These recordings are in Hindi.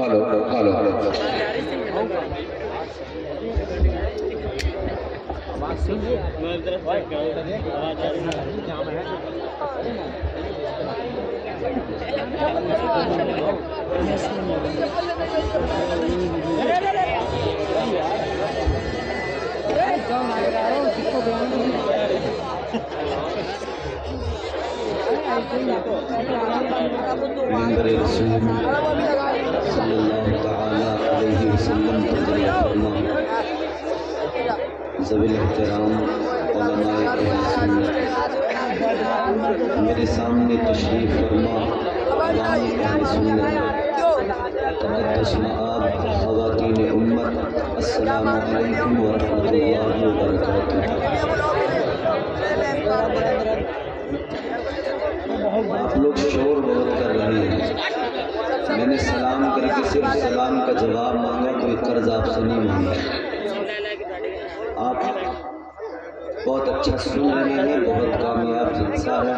Hello hello hello Don't I got all the people down ताला अलैहि वसल्लम पर फरमा ज़बिल एहतराम मेरे सामने तशरीफ़ फरमा ख़वातीन उम्मत अस्सलामु अलैकुम व व बरकातुहू आप लोग शोर बहुत कर रहे हैं। मैंने सलाम करके सिर्फ़ सलाम का जवाब मांगा, कोई कर्ज आपसे नहीं मांगा। आप बहुत अच्छा सुन रहे हैं, बहुत कामयाब जलसा है।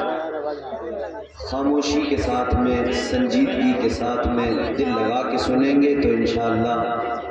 खामोशी के साथ में, संजीदगी के साथ में दिल लगा के सुनेंगे तो इन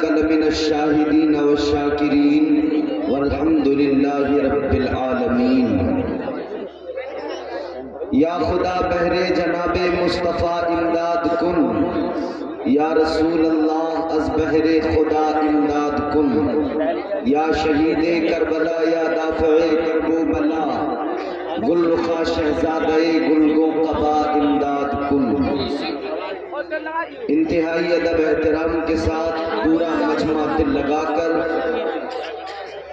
कलमिन शाहिदीन शाकिरीन वलहमदिल्लाबीन या खुदा बहरे जनाब मुस्तफ़ा इमदाद कुन या रसूल अल्लाह अज बहरे खुदा इमदाद कुन या शहीद करबला या दाफ़े करबोबला गुल रुखा शहजादे गुलगो कबा इमदाद कुन इंतहाई अदब एहतराम के साथ पूरा मजमा दिल लगाकर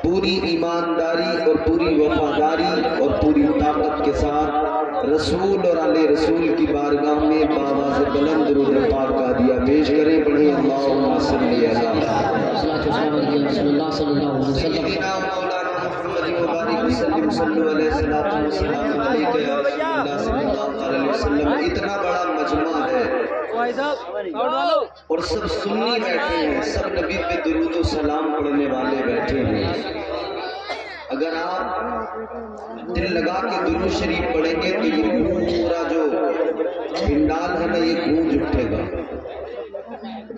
पूरी ईमानदारी और पूरी वफादारी और पूरी ताकत के साथ रसूल और आले रसूल की बारगाह में बाबा से बुलंद रुद्र पाक का दिया पेश करें। पढ़े अल्लाहुम्मा सल्ली अला मुहम्मद व बारिक वसल्लम सल्लु अलैहि सलातु व सलाम अलैका या रसूलुल्लाह सल्लल्लाहु अलैहि वसल्लम इतना बड़ा मजमा है। और सब सुन्नी बैठे हैं सब नबी पे दुरूद और सलाम पढ़ने वाले बैठे हैं। अगर आप दिल लगा के दुरूद शरीफ पढ़ेंगे तो ये पूरा जो झंडाल है ना ये गूंज उठेगा।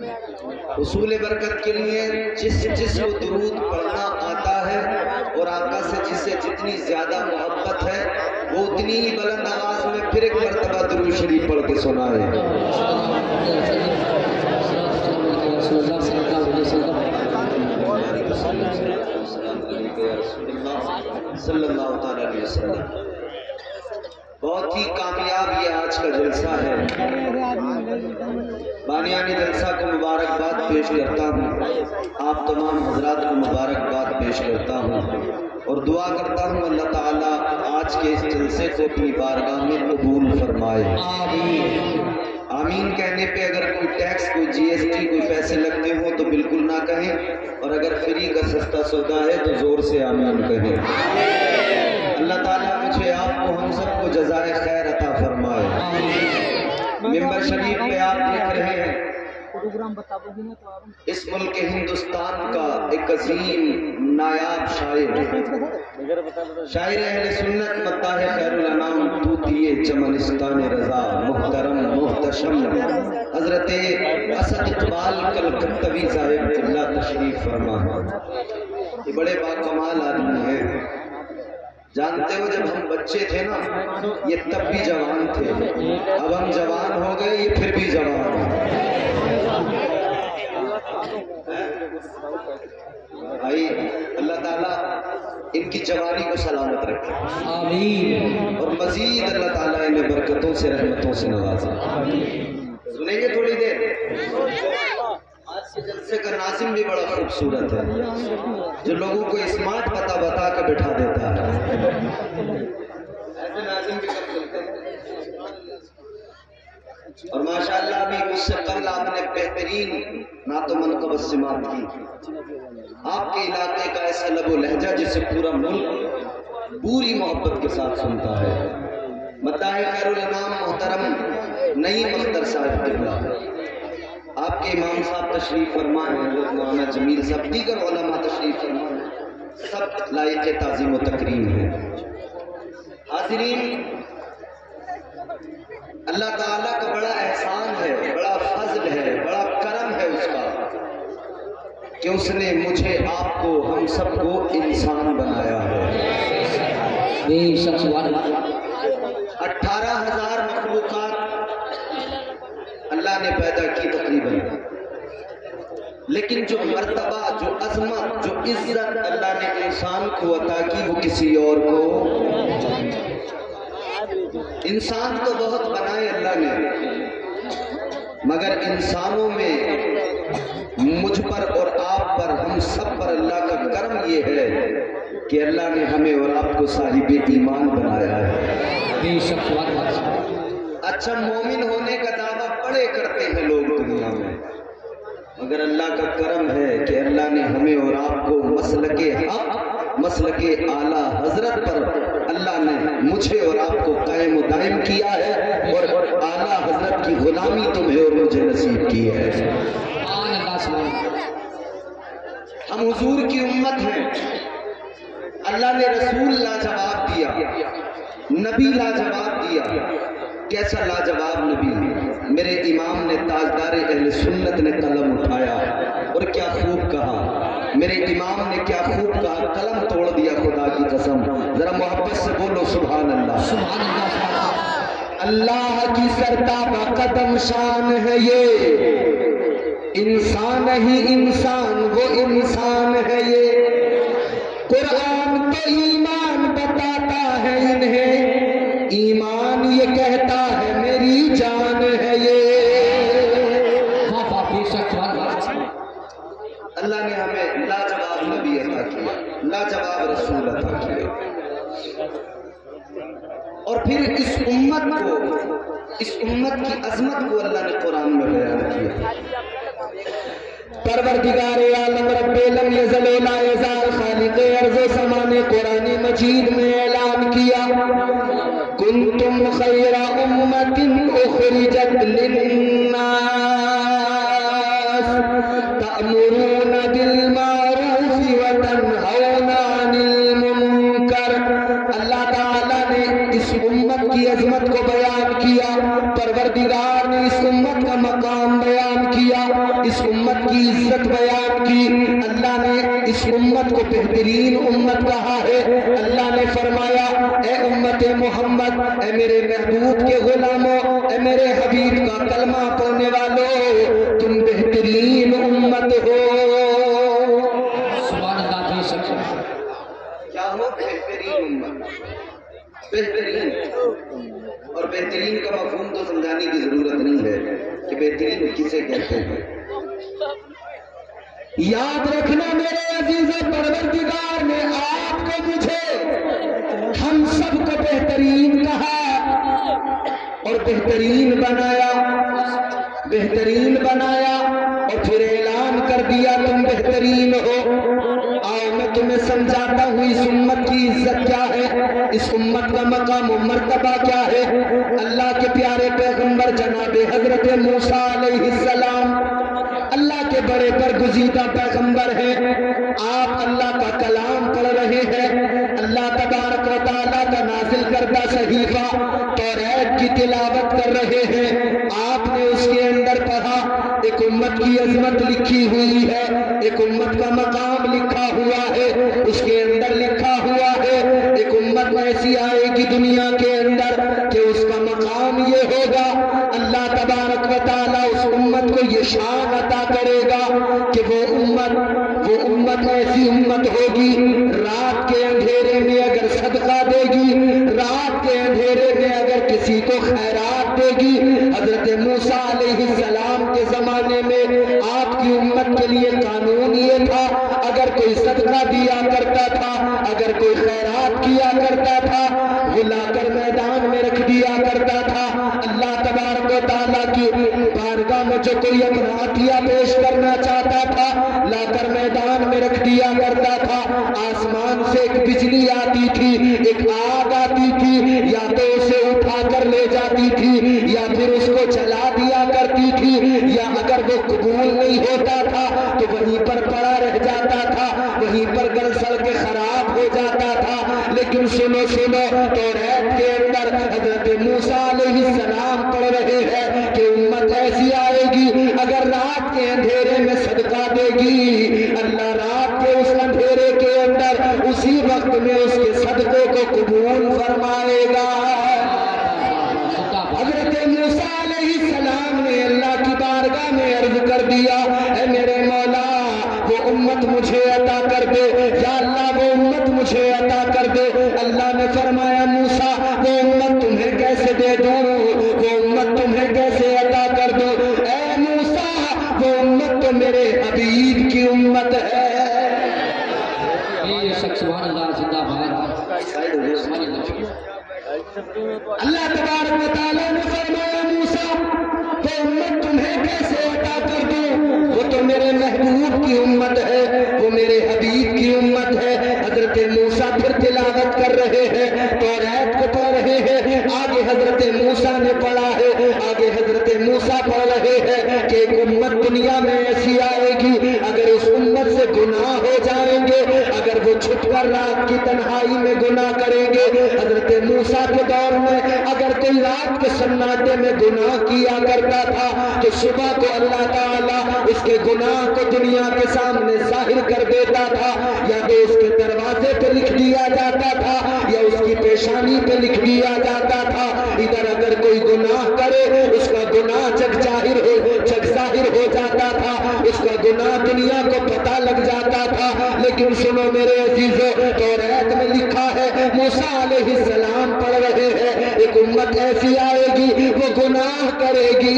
उसूल बरकत के लिए जिस जिस को दुरूद पढ़ना आता है और आका से जिसे जितनी ज़्यादा मोहब्बत है, वो उतनी ही बुलंद आवाज़ में फिर एक मरतबा दुरूद शरीफ पढ़ के सुनाए। सल्लल्लाहु अलैहि वसल्लम। बहुत ही कामयाब ये आज का जलसा है। बानियानी जलसा को मुबारकबाद पेश करता हूँ। आप तमाम हजरात को मुबारकबाद पेश करता हूँ। और दुआ करता हूँ, अल्लाह ताला आज के इस जलसे को अपनी बारगाह में कबूल फरमाए। आमीन। कहने पे अगर कोई टैक्स, कोई जीएसटी कोई पैसे लगते हो तो बिल्कुल ना कहें। और अगर फ्री का सस्ता सौदा है तो ज़ोर से आमीन कहें। अल्लाह ताला मुझे आपको हम सबको जजाय खैर अता फरमाए। मेंबर शरीफ में आप लिख रहे हैं। तो इस मुल्क हिंदुस्तान का एक अजीम नायाब शायर शायर अहले सुन्नत मत्ता है खैरुल अनाम तूतिए चमनिस्तान रजा मुहतरम मुहतशम। हज़रत असद इकबाल कलकत्तवी साहिब तशरीफ़ फरमा। ये बड़े बाकमाल आदमी हैं। जानते हो जब हम बच्चे थे ना ये तब भी जवान थे। अब हम जवान हो गए ये फिर भी जवान हैं। भाई अल्लाह ताला इनकी जवानी को सलामत रखे। आमीन। और मजीद अल्लाह ताला इन्हें बरकतों से रहमतों से नवाजे। सुनेंगे थोड़ी देर? के का नाजिम भी बड़ा खूबसूरत है, जो लोगों को स्मार्ट पता बता के बिठा देता है। और माशाअल्लाह भी मुझसे कल आपने बेहतरीन नातो मनकब सिमात की। आपके इलाके का ऐसा लबो लहजा जिसे पूरा मुल्क पूरी मोहब्बत के साथ सुनता है। खैरुल नाम मोहतरम नईम अख्तर साहब किबला आपके इमाम साहब तशरीफ़ फरमा है हज़रत मौलाना जमील साहब दीगर उलमा तशरीफ़ फरमा है सब लायक ताज़ीम तकरीम है। हाजरीन अल्लाह ताला का बड़ा एहसान है बड़ा फजल है बड़ा करम है उसका कि उसने मुझे आपको हम सबको इंसान बनाया है। अठारह पैदा की तकरीबन। लेकिन जो मर्तबा जो अजमत जो इज़्ज़त अल्लाह ने इंसान को अता की वो किसी और को इंसान तो बहुत बनाए अल्लाह ने मगर इंसानों में मुझ पर और आप पर हम सब पर अल्लाह का कर्म ये है कि अल्लाह ने हमें और आपको साहिब ईमान बनाया है। अच्छा मोमिन होने का दावा बड़े करते हैं लोग दुनिया में। मगर अल्लाह का करम है कि अल्लाह ने हमें और आपको मसल के हक मसल के आला हज़रत पर अल्लाह ने मुझे और आपको कायम दायम किया है और आला हज़रत की गुलामी तुम्हें और मुझे नसीब की है। हम हुजूर की उम्मत हैं। अल्लाह ने रसूल लाजवाब दिया, नबी लाजवाब दिया। कैसा लाजवाब नबी? मेरे इमाम ने ताजदार अहल सुन्नत ने कलम उठाया और क्या खूब कहा। मेरे इमाम ने क्या खूब कहा? कलम तोड़ दिया खुदा की कसम। जरा मोहब्बत से बोलो सुबह अल्लाह सुभान अल्लाह की सरताबा कदम शान है ये। इंसान ही इंसान वो इंसान है ये। कुरान तो ईमान बताता है इन्हें। ईमान इस उम्मत की अजमत को अल्लाह ने कुरान में बयान किया। परवरदिगार आलम रब्बेलम यज़ल खालिक अर्ज़ मजीद में ऐलान किया। कुंतुम खैरा उम्मतिन उखरिजत लिन्नास। उम्मत की इज़्ज़त बयान की। अल्लाह ने इस उम्मत को बेहतरीन उम्मत कहा है। अल्लाह ने फरमाया ए उम्मत मोहम्मद ए मेरे महबूब के गुलामों ए मेरे हबीब का कलमा पढ़ने वालों तुम बेहतरीन उम्मत हो। सुभान अल्लाह बेशक क्या हो? बेहतरीन उम्मत। बेहतरीन। और बेहतरीन का मफहूम तो समझाने की ज़रूरत नहीं है कि बेहतरीन किसे कहते हैं। याद रखना मेरे अज़ीज़ परवरदिगार ने आपको मुझे हम सबको बेहतरीन कहा और बेहतरीन बनाया बेहतरीन बनाया और फिर ऐलान कर दिया, तुम बेहतरीन हो। आओ, मैं तुम्हें समझाता हूँ, इस उम्मत की इज़्ज़त क्या है? इस उम्मत का मकाम मर्तबा क्या है? अल्लाह के प्यारे पैगंबर, जनाब हज़रत मूसा अलैहिस्सलाम अल्लाह के बड़े पर गुजीदा पैगंबर है। आप अल्लाह का कलाम पढ़ रहे हैं। अल्लाह तबारक व तआला का नाजिल करता सहीफा तौरात की तिलावत कर रहे हैं। आपने उसके अंदर पढ़ा, एक उम्मत की अजमत लिखी हुई है। एक उम्मत का मकाम लिखा हुआ है। उसके अंदर लिखा हुआ है, एक उम्मत ऐसी आएगी दुनिया के अंदर कि उसका मकाम ये होगा। अल्लाह तबारक व तआला उस उम्मत को ये शान अता करेगा कि वो उम्मत वो उम्मत ऐसी उम्मत होगी। रात के अंधेरे में अगर सदका देगी, रात के अंधेरे में अगर किसी को खैरात देगी, हज़रत मूसा सलाम के जमाने में आपकी उम्मत के लिए कानून ये था, अगर कोई सदका दिया करता था, अगर कोई खैरात किया करता था, वो लाकर मैदान में रख दिया करता था। अल्लाह तबारक व तआला की बारगाह में जो कोई अपना पेश करना चाहता था। लाकर मैदान में रख दिया करता था। आसमान से एक बिजली आती थी, एक आग आती थी, या तो उसे उठा कर ले जाती थी, या फिर उसको जला दिया करती थी, या अगर वो कबूल नहीं होता था तो वहीं पर पड़ा रह जाता था, वहीं पर गल सड़ के खराब हो जाता था। लेकिन सुनो सुनो तो के अंदर हज़रत मूसा सलाम पढ़ रहे हैं कि उम्मत ऐसी आएगी अगर रात के अंधेरे में सदका देगी। अल्लाह रात के उस अंधेरे के अंदर, उसी वक्त में उसके सदके को कबूल फरमाएगा। हज़रत मूसा सलाम ने अल्लाह की बारगाह में अर्ज़ कर दिया है मेरे मौला, वो उम्मत मुझे अता कर दे। या अल्लाह, वो उम्मत मुझे अता कर दे। अल्लाह ने फरमाया, मूसा मेरे महबूब की उम्मत है, वो मेरे हबीब की उम्मत है। हज़रत मूसा फिर तिलावत कर रहे हैं तो रैत को पढ़ रहे हैं। आगे हज़रत मूसा ने पढ़ा है, आगे हज़रत मूसा पढ़ रहे हैं कि एक उम्मत दुनिया में ऐसी आएगी अगर उस उम्मत से गुनाह हो जाएँगे, अगर वो छुपकर रात की तन्हाई में गुनाह करेंगे, हज़रत मूसा के दौर में, अगर कोई रात के सन्नाटे में गुनाह किया करता था तो सुबह को अल्लाह ताला उसके गुनाह को दुनिया के सामने ज़ाहिर कर देता था, या तो उसके दरवाजे पे लिख दिया जाता था, या उसकी पेशानी पे लिख दिया जाता था। इधर अगर कोई गुनाह करे, उसका गुनाह जग ज़ाहिर हो जग ज़ाहिर हो जाता था, उसका गुनाह दुनिया को पता लग जाता था, लेकिन सुनो मेरे अजीजों तो रैत में लिखा है, मूसा सलाम पढ़ रहे हैं, एक उम्मत ऐसी आएगी, वो गुनाह करेगी।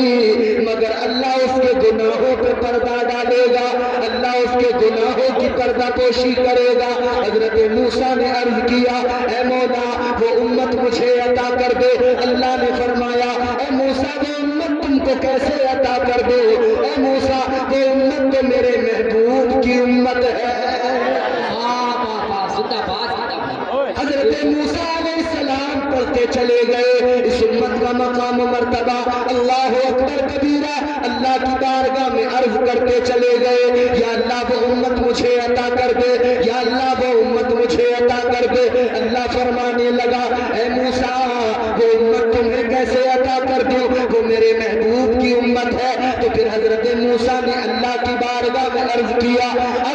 मगर अल्लाह उसके गुनाहों पे पर्दा डालेगा, अल्लाह उसके गुनाहों की पर्दापोशी करेगा। हज़रत मूसा ने अर्ज़ किया ए मौला, वो उम्मत मुझे अता कर दे। अल्लाह ने फरमाया ए मूसा, वो उम्मत तुमको कैसे अता कर दो? मूसा वो उम्मत तो मेरे महबूब की उम्मत है। चले गए। इस उम्मत का मकाम मर्तबा अल्लाह अकबर कबीरा अल्लाह की बारगाह में अर्ज़ करते चले गए। या अल्लाह, वो उम्मत मुझे अता कर दे। या अल्लाह, वो उम्मत मुझे अता कर दे। अल्लाह फरमाने लगा, ए मूसा, वो उम्मत तुम्हें कैसे अता कर दो? वो मेरे महबूब की उम्मत है तो फिर हज़रत मूसा ने अल्लाह की बारगाह में अर्ज़ किया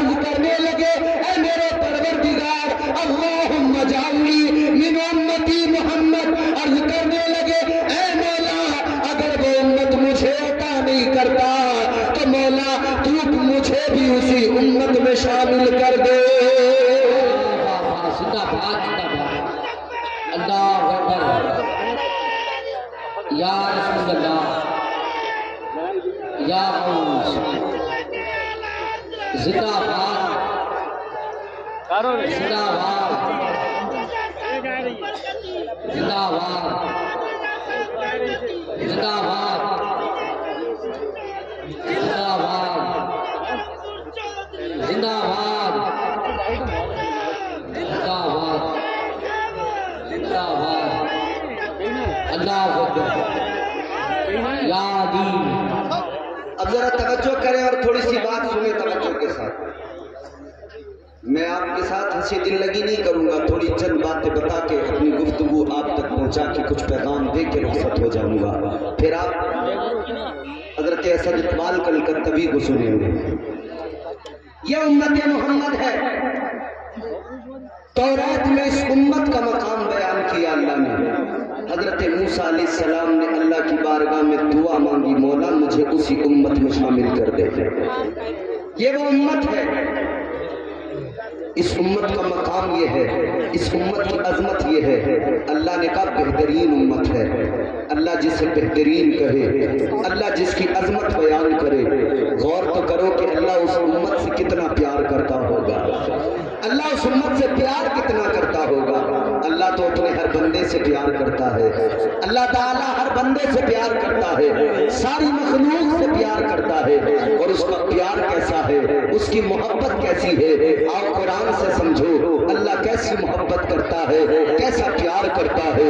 बंदे से प्यार करता है, सारी मखलूक से प्यार करता है, और उसका प्यार कैसा है, उसकी मोहब्बत कैसी है, आप कुरान से समझो, अल्लाह कैसी मोहब्बत करता है, कैसा प्यार करता है।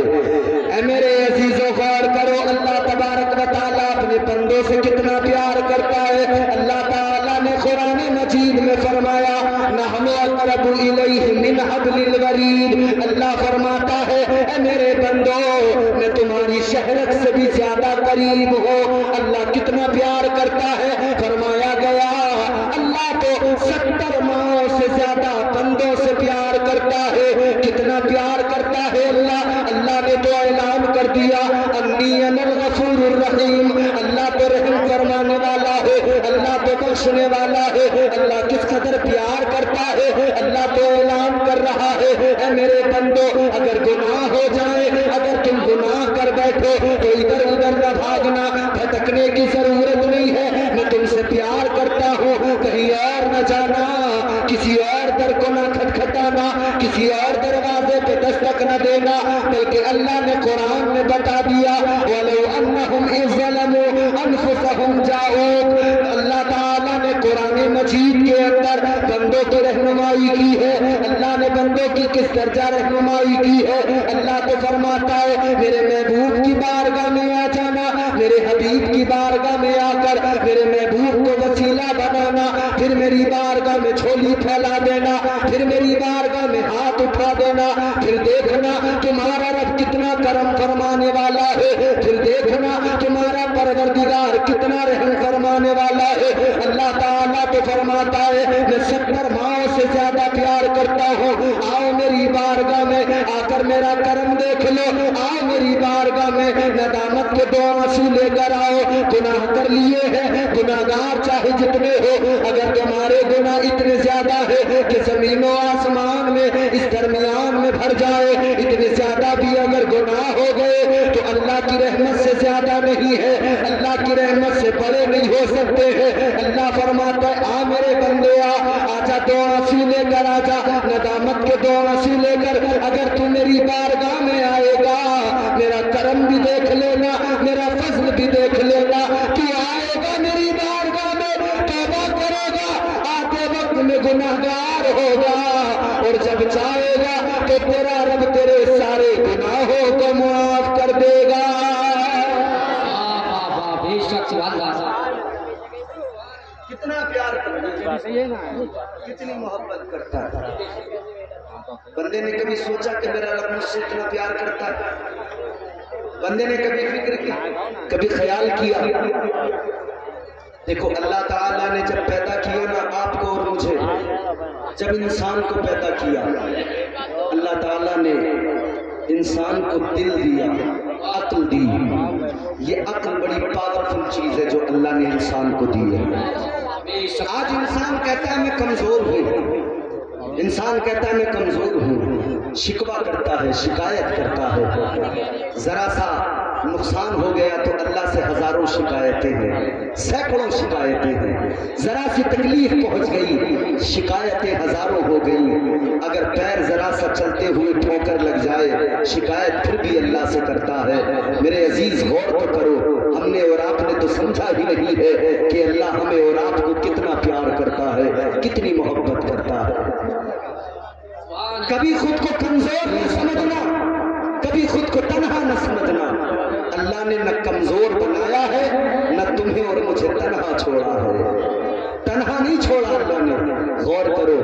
मेरे अजीजों, गौर करो, अल्लाह तबारक व तआला अपने बंदों से कितना प्यार करता है अल्लाह ताला ने कुरान मजीद में फरमाया न हमें अकरबु इलैहि मिन हब्लिल वरीद अल्लाह फरमाता है मेरे बंदो, मैं तुम्हारी शहरत से भी ज़्यादा करीब हो। अल्लाह कितना प्यार करता है। फरमाया गया, अल्लाह तो सत्तर माओ से ज़्यादा बंदों से प्यार करता है। कितना प्यार करता है अल्लाह? अल्लाह ने तो ऐलान कर दिया अन्नी रहम फरमाने वाला है, अल्लाह तो बख्शने वाला है, अल्लाह किस कदर प्यार करता है, अल्लाह तो ऐलान कर रहा है, ऐ मेरे बंदो, अगर गुनाह हो जाए, अगर तुम गुनाह कर बैठो तो इधर उधर न भागना, भटकने की ज़रूरत नहीं है, मैं तुमसे प्यार करता हूँ, कहीं और न जाना, किसी और दर को न खटखटाना, किसी और दरवाजे पे दस्तक न देना, बल्कि अल्लाह ने कुरान में बता दिया, वलो अन्नहुम इज़्ज़लमू अनफुसहुम जाओक अल्लाह ताला ने कुरान मजीद के अंदर बंदों की रहनुमाई की है। अल्लाह ने बंदों की किस दर्जा रहनुमाई की है? अल्लाह को फरमाता है, मेरे महबूब की बारगाह में मेरे हबीब की बारगाह में आकर मेरे महबूब को वसीला बनाना, फिर मेरी बारगाह में छोली फैला देना, फिर मेरी बारगाह में हाथ उठा देना, फिर देखना तुम्हारा रब कितना करम फरमाने वाला है, फिर देखना तुम्हारा परवरदिगार कितना रहम फरमाने वाला है। अल्लाह ताला तो फरमाता है, मैं सत्तर माओ से ज़्यादा प्यार करता हूँ, आओ मेरी बारगाह में आकर मेरा करम देख लो, आओ मेरी बारगाह में नदामत के दो आँसू लेकर आओ। गुनाह कर लिए हैं। गुनाहगार चाहे जितने हो। अगर तुम्हारे गुनाह इतने ज़्यादा है कि जमीनों आसमान में, इस दरमियान में भर जाए, इतने ज़्यादा भी अगर गुनाह हो गए तो अल्लाह की रहमत से ज़्यादा नहीं है। अल्लाह की रहमत से बड़े नहीं हो सकते हैं। अल्लाह फरमाता है, आ मेरे बंदे आ, आजा दो आँसू लेकर, आजा। नदामत के दो आँसू लेकर, अगर तू मेरी बारगाह में आएगा मेरा करम भी देख लेना, मेरा फजल भी देख लेना तू आएगा मेरी बारगाह में, तौबा करेगा, आते वक्त में गुनाहगार होगा। और जब चाहेगा तो तेरा रब तेरे सारे गुनाहों को माफ़ कर देगा। कितना प्यार करता है। कितनी मोहब्बत करता है। बंदे ने कभी सोचा कि मेरा रब मुझसे इतना प्यार करता है। बंदे ने कभी फ़िक्र किया, कभी ख्याल किया। देखो, अल्लाह ताला ने जब पैदा किया ना आपको और मुझे, जब इंसान को पैदा किया, अल्लाह ताला ने इंसान को दिल दिया अक्ल दी। ये अक्ल बड़ी पावरफुल चीज़ है जो अल्लाह ने इंसान को दी है। आज इंसान कहता है, मैं कमज़ोर हूँ। इंसान कहता है, मैं कमज़ोर हूँ। शिकवा करता है, शिकायत करता है। जरा सा नुकसान हो गया तो अल्लाह से हज़ारों शिकायतें हैं, सैकड़ों शिकायतें हैं। जरा सी तकलीफ़ पहुँच गई, शिकायतें हज़ारों हो गई। अगर पैर जरा सा चलते हुए ठोकर लग जाए, शिकायत फिर भी अल्लाह से करता है। मेरे अज़ीज़, गौर तो करो, हमने और आपने तो समझा ही नहीं है कि अल्लाह हमें और आपको कितना प्यार करता है, कितनी मोहब्बत करता है। कभी खुद को कमज़ोर न समझना, कभी खुद को तनहा न समझना। अल्लाह ने न कमज़ोर बनाया है, न तुम्हें और मुझे तनहा छोड़ा है। तनहा नहीं छोड़ा अल्लाह ने। गौर करो,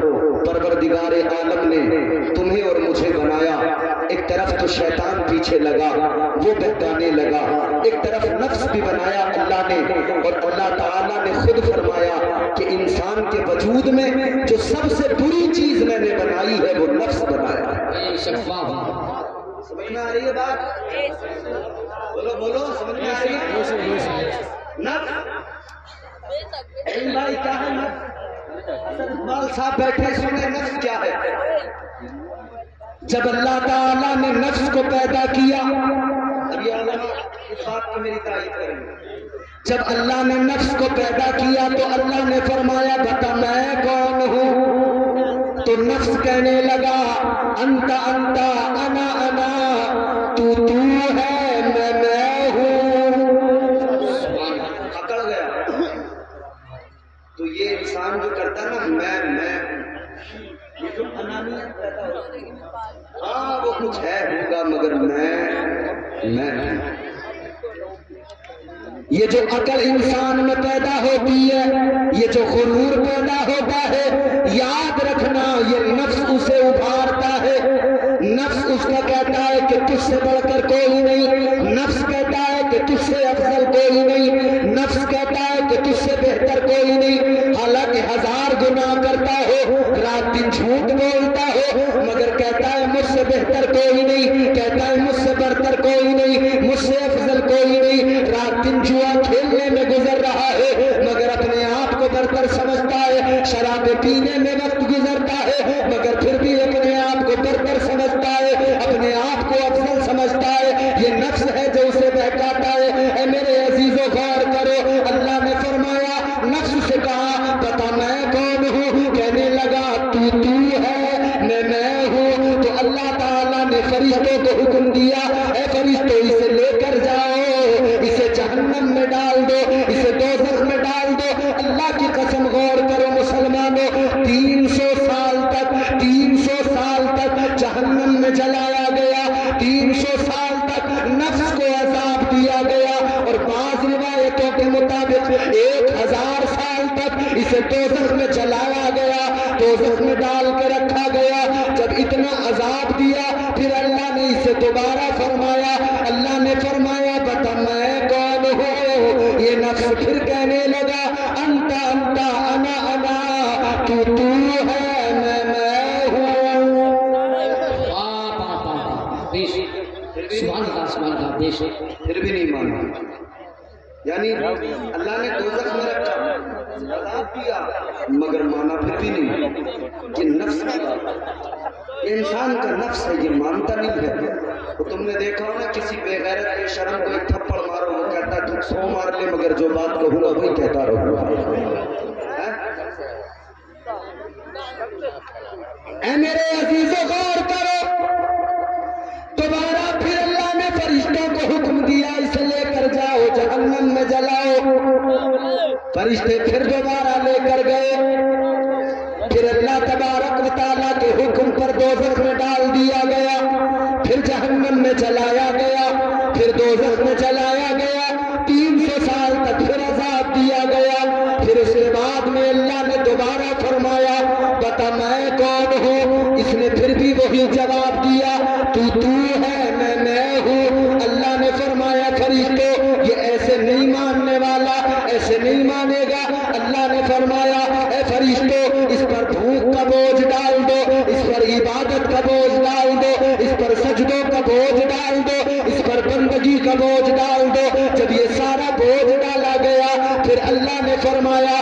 परवरदिगार आलम ने तुम्हें और मुझे बनाया। एक तरफ़ तो शैतान पीछे लगा, वो बहकाने लगा। एक तरफ़ नफ्स भी बनाया अल्लाह ने, और अल्लाह ताला ने खुद फरमाया कि इंसान के वजूद में जो सबसे बुरी चीज़ मैंने बनाई है, वो नफ्स बनाया साहब बैठे सुने, नफ्स क्या है? जब अल्लाह ताला ने नफ्स को पैदा किया जब अल्लाह ने नफ्स को पैदा किया तो अल्लाह ने फरमाया, बता, मैं कौन हूँ? तो नफ्स कहने लगा, अंता अंता, अना अना, तू तू है, मैं मैं अकल इंसान में पैदा होती है, ये जो गुरूर पैदा होता है, याद रखना, ये नफ्स उसे उभारता है। नफ्स उसका कहता है कि तुझसे बढ़कर कोई नहीं। नफ्स कहता है कि तुझसे अफजल कोई नहीं। नफ्स कहता है कि तुझसे बेहतर कोई नहीं। हालाँकि हज़ार गुना करता हो, रात दिन झूठ बोलता हो, मगर कहता है मुझसे बेहतर कोई नहीं। कहता है मुझसे बढ़तर कोई नहीं, मुझसे अफजल कोई नहीं। रात दिन जुआ खेलने में गुजर रहा है मगर अपने आप को बढ़तर समझता है शराब पीने में वक्त गुजरता है मगर फिर भी अपने आप को बढ़तर समझता है अपने आप को अफजल समझता है ये नफ्स है जो उसे बहकाता है ए मेरे अजीजों गौर करो अल्लाह ने फरमाया नफ्स से कहा बता मैं कौन हूँ कहने लगा तू तू है मैं मैं हूँ तो अल्लाह ताला ने फरिश्तों को हुक्म दिया ए फरिश्तों इसे लेकर जाओ इसे जहन्नम में डाल दो इसे दोजख में डाल दो अल्लाह की कसम गौर करो मुसलमानों तीन सौ साल तक तीन सौ साल तक जहन्नम में जलाया गया तीन सौ साल तक नफ्स को अजाब दिया गया और पाँच रिवायतों के मुताबिक एक हज़ार साल तक इसे दोजख में जलाया गया दोजख में डाल के रखा गया जब इतना अजाब दिया फिर अल्लाह ने इसे दोबारा फरमाया अल्लाह ने फरमाया बता मैं कौन हूँ ये नफ्स फिर कहने लगा अंता अंता अना अना तू तू है मैं मैं हूँ फिर भी नहीं माना यानी अल्लाह ने दोजख में रखा अजाब दिया, मगर माना फिर भी नहीं ये नफ्स की बात। इंसान का नफ्स है, ये मानता नहीं है। तो तुमने देखा हो ना किसी बेगैरत के शर्म को एक थप्पड़ मारो, वो कहता है तुम सौ मार ले, मगर जो बात कहूँगा वही कहता रहूँगा। मेरे अजीजों गौर फरिश्ते फिर दोबारा लेकर गए। फिर अल्लाह तबारक ताला के हुक्म पर दोजख में डाल दिया गया। फिर जहन्नम में जलाया गया। फिर दोजख में जलाया गया। तीन सौ साल तक फिर अजाब दिया गया। फिर उसके बाद में अल्लाह ने दोबारा फरमाया, बता मैं कौन हूँ? इसने फिर भी वही जवाब दिया तू तू है मैं मैं हूँ अल्लाह ने फरमाया फरिश्तो ये ऐसे नहीं मानने वाला ऐसे नहीं मानेगा अल्लाह ने फरमाया ए फरिश्तो इस पर भूख का बोझ डाल दो इस पर इबादत का बोझ डाल दो इस पर सजदों का बोझ डाल दो इस पर बंदगी का बोझ डाल दो जब ये सारा बोझ डाला गया फिर अल्लाह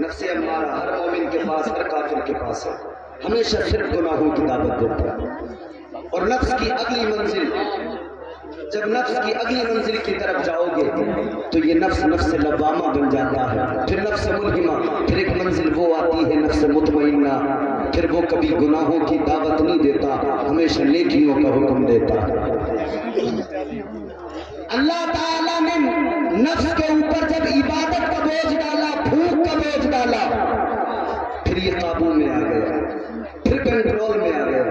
नफ्स अम्मारा हर मोमिन के पास, हर काफिर के पास है। हमेशा सिर्फ़ गुनाहों की दावत देता है और नफ्स की अगली मंजिल, जब नफ्स की अगली मंजिल की तरफ़ जाओगे तो ये नफ्स नफ्स लबामा बन जाता है। फिर नफ्स मुलहिमा, फिर एक मंजिल वो आती है नफ्स मुतमइन्ना फिर वो कभी गुनाहों की दावत नहीं देता, हमेशा नेकियों का हुक्म देता है। अल्लाह ताला ने नफ्स के ऊपर जब इबादत का बोझ डाला, भूख का बोझ डाला, फिर ये काबू में आ गया, फिर कंट्रोल में आ गया।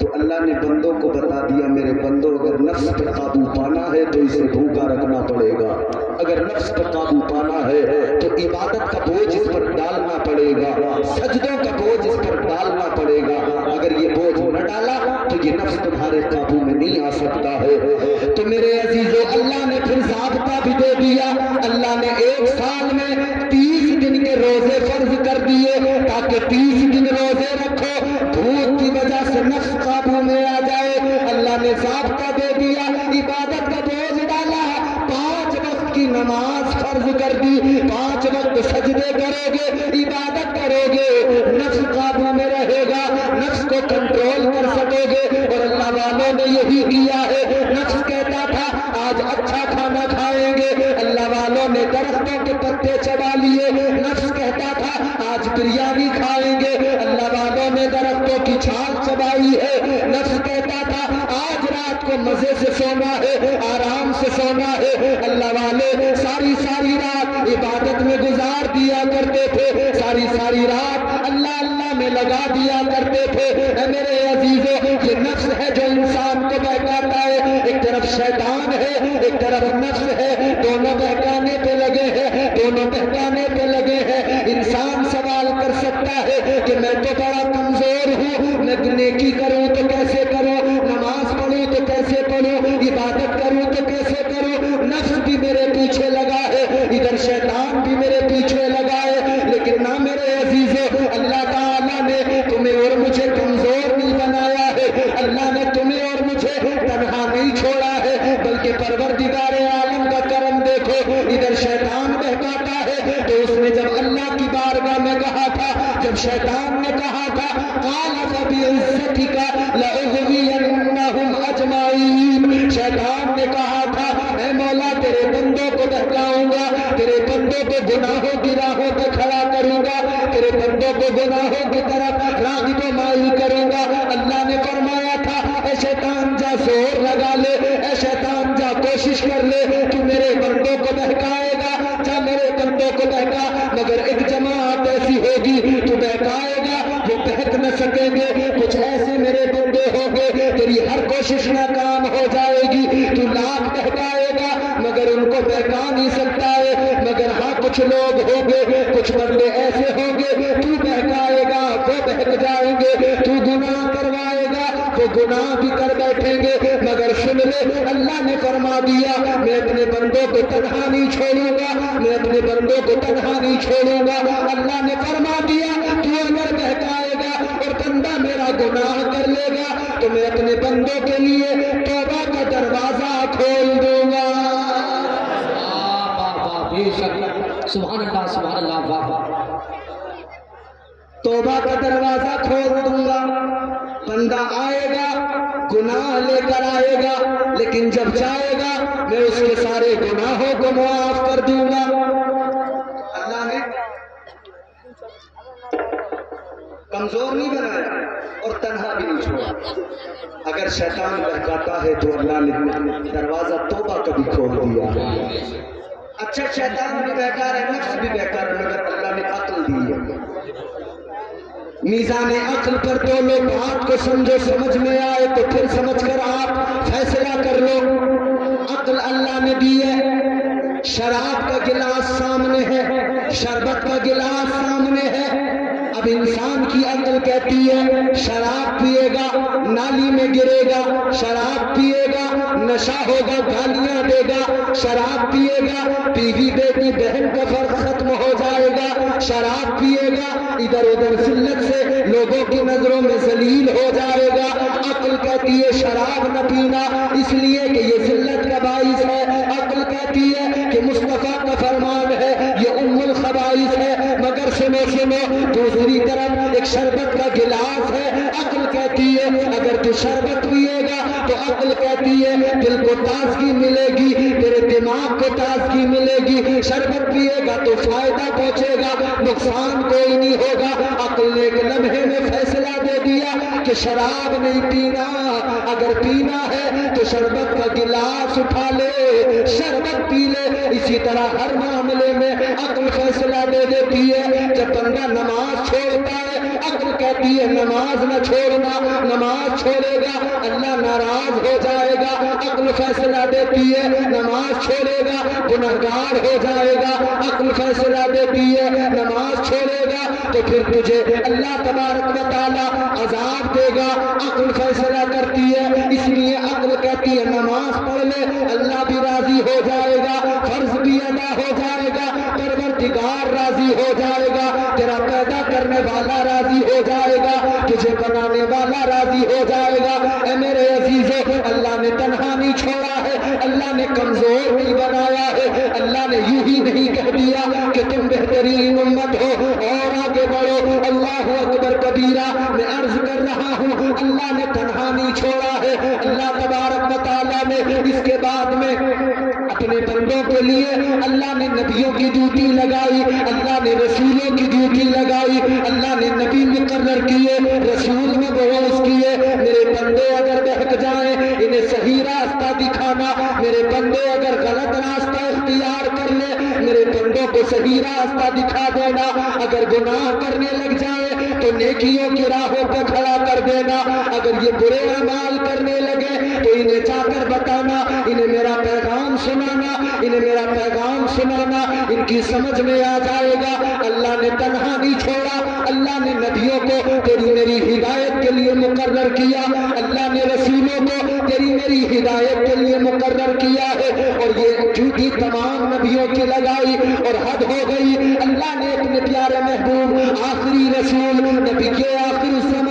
तो अल्लाह ने बंदों को बता दिया, मेरे बंदों, अगर नफ्स पर काबू पाना है तो इसे भूखा रखना पड़ेगा। अगर नफ्स पर काबू पाना है तो इबादत का बोझ इस पर डालना पड़ेगा। सजदों का बोझ इस पर डालना पड़ेगा अगर ये बोझ न डाला तो ये नफ्स तुम्हारे काबू में नहीं आ सकता है तो मेरे अजीजों अल्लाह ने फिर जाबता भी दे दिया अल्लाह ने एक साल में तीस दिन के रोज़े फ़र्ज़ कर दिए ताकि तीस दिन रोज़े रखो भूख की वजह से नफ्स काबू में आ जाए अल्लाह ने जाबता दे दिया इबादत का बोझ डाला पाँच वक्त की नमाज़ फ़र्ज़ कर दी पाँच वक्त सजदे करोगे, इबादत करोगे। नफ्स काबू में रहेगा, नफ्स को कंट्रोल कर सकोगे। और अल्लाह वालों ने यही किया है। नफ्स कहता था, आज अच्छा खाना खाएँगे। अल्लाह वालों ने दरख्तों के पत्ते चबा लिए। नफ्स कहता था, आज बिरयानी खाएँगे। अल्लाह वालों ने दरख्तों की छाल चबाई है नफ्स कहता था आज रात को मज़े से सोना है, आराम से सोना है। अल्लाह वाले सारी सारी रात इबादत में गुजार दिया करते थे। सारी सारी रात अल्लाह अल्लाह में लगा दिया करते थे। मेरे अजीजों, ये नफ्स है जो इंसान को बहकाता है। एक तरफ़ शैतान है, एक तरफ़ नफ्स है। दोनों बहकाने पे लगे हैं, दोनों बहकाने पे लगे हैं। इंसान सवाल कर सकता है कि मैं तो बड़ा कमज़ोर हूँ, मैं नेकी करूँ तो कैसे पढ़ूँ इबादत करूँ तो कैसे करूँ नफ्स भी मेरे पीछे लगा है इधर शैतान भी मेरे पीछे लगा है लेकिन ना मेरे अजीजों अल्लाह ताला ने तुम्हें और मुझे कमज़ोर नहीं बनाया है अल्लाह ने तुम्हें और मुझे तनहा नहीं छोड़ा है बल्कि परवरदिगार आलम का करम देखो इधर शैतान बहकाता है तो उसने जब अल्लाह की बारगाह में कहा था जब शैतान ने कहा था काला कभी इज्जती का लउगवियन्नहुम अजमाइन शैतान ने कहा था मैं मौला तेरे बंदों को बहकाऊँगा तेरे बंदों को गुनाहों की राहों पे खड़ा करूँगा तेरे बंदों को गुनाहों की तरफ़ रागिब माइल करूँगा अल्लाह ने फरमाया था ऐ शैतान जा ज़ोर लगा ले ऐ शैतान जा कोशिश कर ले तू मेरे बंदों को बहकाएगा जा मेरे बंदों को बहका मगर एक जमात ऐसी होगी तू बहकाएगा वो बहक न सकेंगे कुछ ऐसे मेरे बंदे होंगे तेरी कोशिश नाकाम हो जाएगी, तू लाख बहकाएगा, मगर उनको बहका नहीं सकता है। मगर हाँ कुछ लोग होंगे, कुछ बंदे ऐसे होंगे, तू बहकाएगा, वो बहक जाएँगे, तू गुनाह करवाएगा, वो गुनाह भी कर बैठेंगे। मगर सुन ले, अल्लाह ने फरमा दिया, मैं अपने बंदों को तनहा नहीं छोड़ूँगा, मैं अपने बंदों को तनहा नहीं छोड़ूँगा। अल्लाह ने फरमा दिया, तू अगर बहकाएगा और बंदा मेरा गुनाह कर लेगा तो मैं अपने बंदों के लिए तौबा का दरवाज़ा खोल दूँगा। वाह वाह तौबा का दरवाज़ा खोल दूँगा। बंदा आएगा, गुनाह लेकर आएगा, लेकिन जब जाएगा, मैं उसके सारे गुनाहों को मुआफ कर दूँगा। अल्लाह ने कमज़ोर नहीं बनाया। और तनहा भी नहीं छोड़ा अगर शैतान बहकाता है तो अल्लाह ने दरवाज़ा तोबा कभी खोल दिया। अच्छा शैतान भी बेकार है, नफ्स भी बेकार है, मगर अल्लाह ने अक्ल दी है। मीजान अक्ल पर दो लोग बात को समझो, समझ में आए तो फिर समझ कर आप फैसला कर लो। अक्ल अल्लाह ने दी है। शराब का गिलास सामने है, शरबत का गिलास सामने है। इंसान की अकल कहती है, शराब पिएगा, नाली में गिरेगा, शराब पिएगा, नशा होगा, गालियाँ देगा, शराब पिएगा बीवी बेटी बहन का फ़र्क खत्म हो जाएगा, शराब पिएगा, इधर उधर जिल्लत से लोगों की नज़रों में जलील हो जाएगा। अकल कहती है, शराब न पीना, इसलिए कि ये जिल्लत का बाइस है। अकल कहती है कि मुस्तफ़ा का फरमान है, ये उम्मुल खबाइस है। मगर सुनो सुनो दूसरी तरफ़ एक शरबत का गिलास है, अकल कहती है, अगर तू शरबत पिएगा तो अकल कहती है, दिल को ताजगी मिलेगी, तेरे दिमाग को ताजगी मिलेगी। शरबत पिएगा तो फ़ायदा पहुंचेगा, नुकसान कोई नहीं होगा। अकल ने एक लम्हे में फैसला दे दिया कि शराब नहीं पीना, अगर पीना है तो शरबत का गिलास उठा ले, शरबत पी ले। इसी तरह हर मामले में अकल फैसला दे देती है, जब बंदा नमाज़ छोड़ता है अकल कहती है, नमाज़ न छोड़ना, नमाज़ छोड़ेगा, अल्लाह नाराज़ हो जाएगा, अकल फैसला देती है, नमाज़ छोड़ेगा, गुनहगार हो जाएगा, अकल फैसला देती है, नमाज़ छोड़ेगा तो फिर तुझे अल्लाह तबारक व ताला अजाब देगा, अकल फैसला करती है, इसलिए अकल कहती है, नमाज़ पढ़ ले, अल्लाह भी राज़ी हो जाएगा, फ़र्ज़ भी अदा हो जाएगा परवरदिगार राज़ी हो जाएगा, तेरा पैदा करने वाला राज़ी हो जाएगा, तुझे बनाने वाला राज़ी हो जाएगा। ए मेरे अजीजों, अल्लाह ने तनहा नहीं छोड़ा है, अल्लाह ने कमज़ोर नहीं बनाया है, अल्लाह ने यूँ ही नहीं कह दिया कि तुम बेहतरीन उम्मत हो। और आगे बढ़ो, अल्लाह अकबर कबीरा, मैं अर्ज़ कर रहा हूँ, अल्लाह ने तनहा नहीं छोड़ा है। अल्लाह तबारक व तआला ने इसके बाद में अपने बंदों के लिए अल्लाह ने नबियों की ड्यूटी लगाई, अल्लाह ने रसूलों की ड्यूटी लगाई, अल्लाह ने नबी मुकर्र किए, रसूल में बहुत किए, मेरे बंदे अगर बहक जाए, इन्हें सही रास्ता दिखाना, मेरे बंदे अगर गलत रास्ता इख्तियार कर ले मेरे बंदों को सही रास्ता दिखा देना। अगर गुनाह करने लग जाए तो नेकियों की राहों पर खड़ा कर देना। अगर ये बुरे अमाल करने लगे तो इन्हें जाकर बताना। इन्हें मेरा पैगाम सुनाना। इन्हें मेरा पैगाम सुनाना। इनकी समझ में आ जाएगा। अल्लाह ने तनहा नहीं छोड़ा। अल्लाह ने नदियों को, तेरी मेरी हिदायत के लिए मुकर्र किया। अल्लाह ने रसूलों को, तेरी मेरी हिदायत के लिए मुकर्र किया है। और ये ड्यूटी तमाम नबियों की लगाई और हद हो गई। अल्लाह ने अपने प्यारे महबूब, आखिरी रसूल, नबी के आखिर समा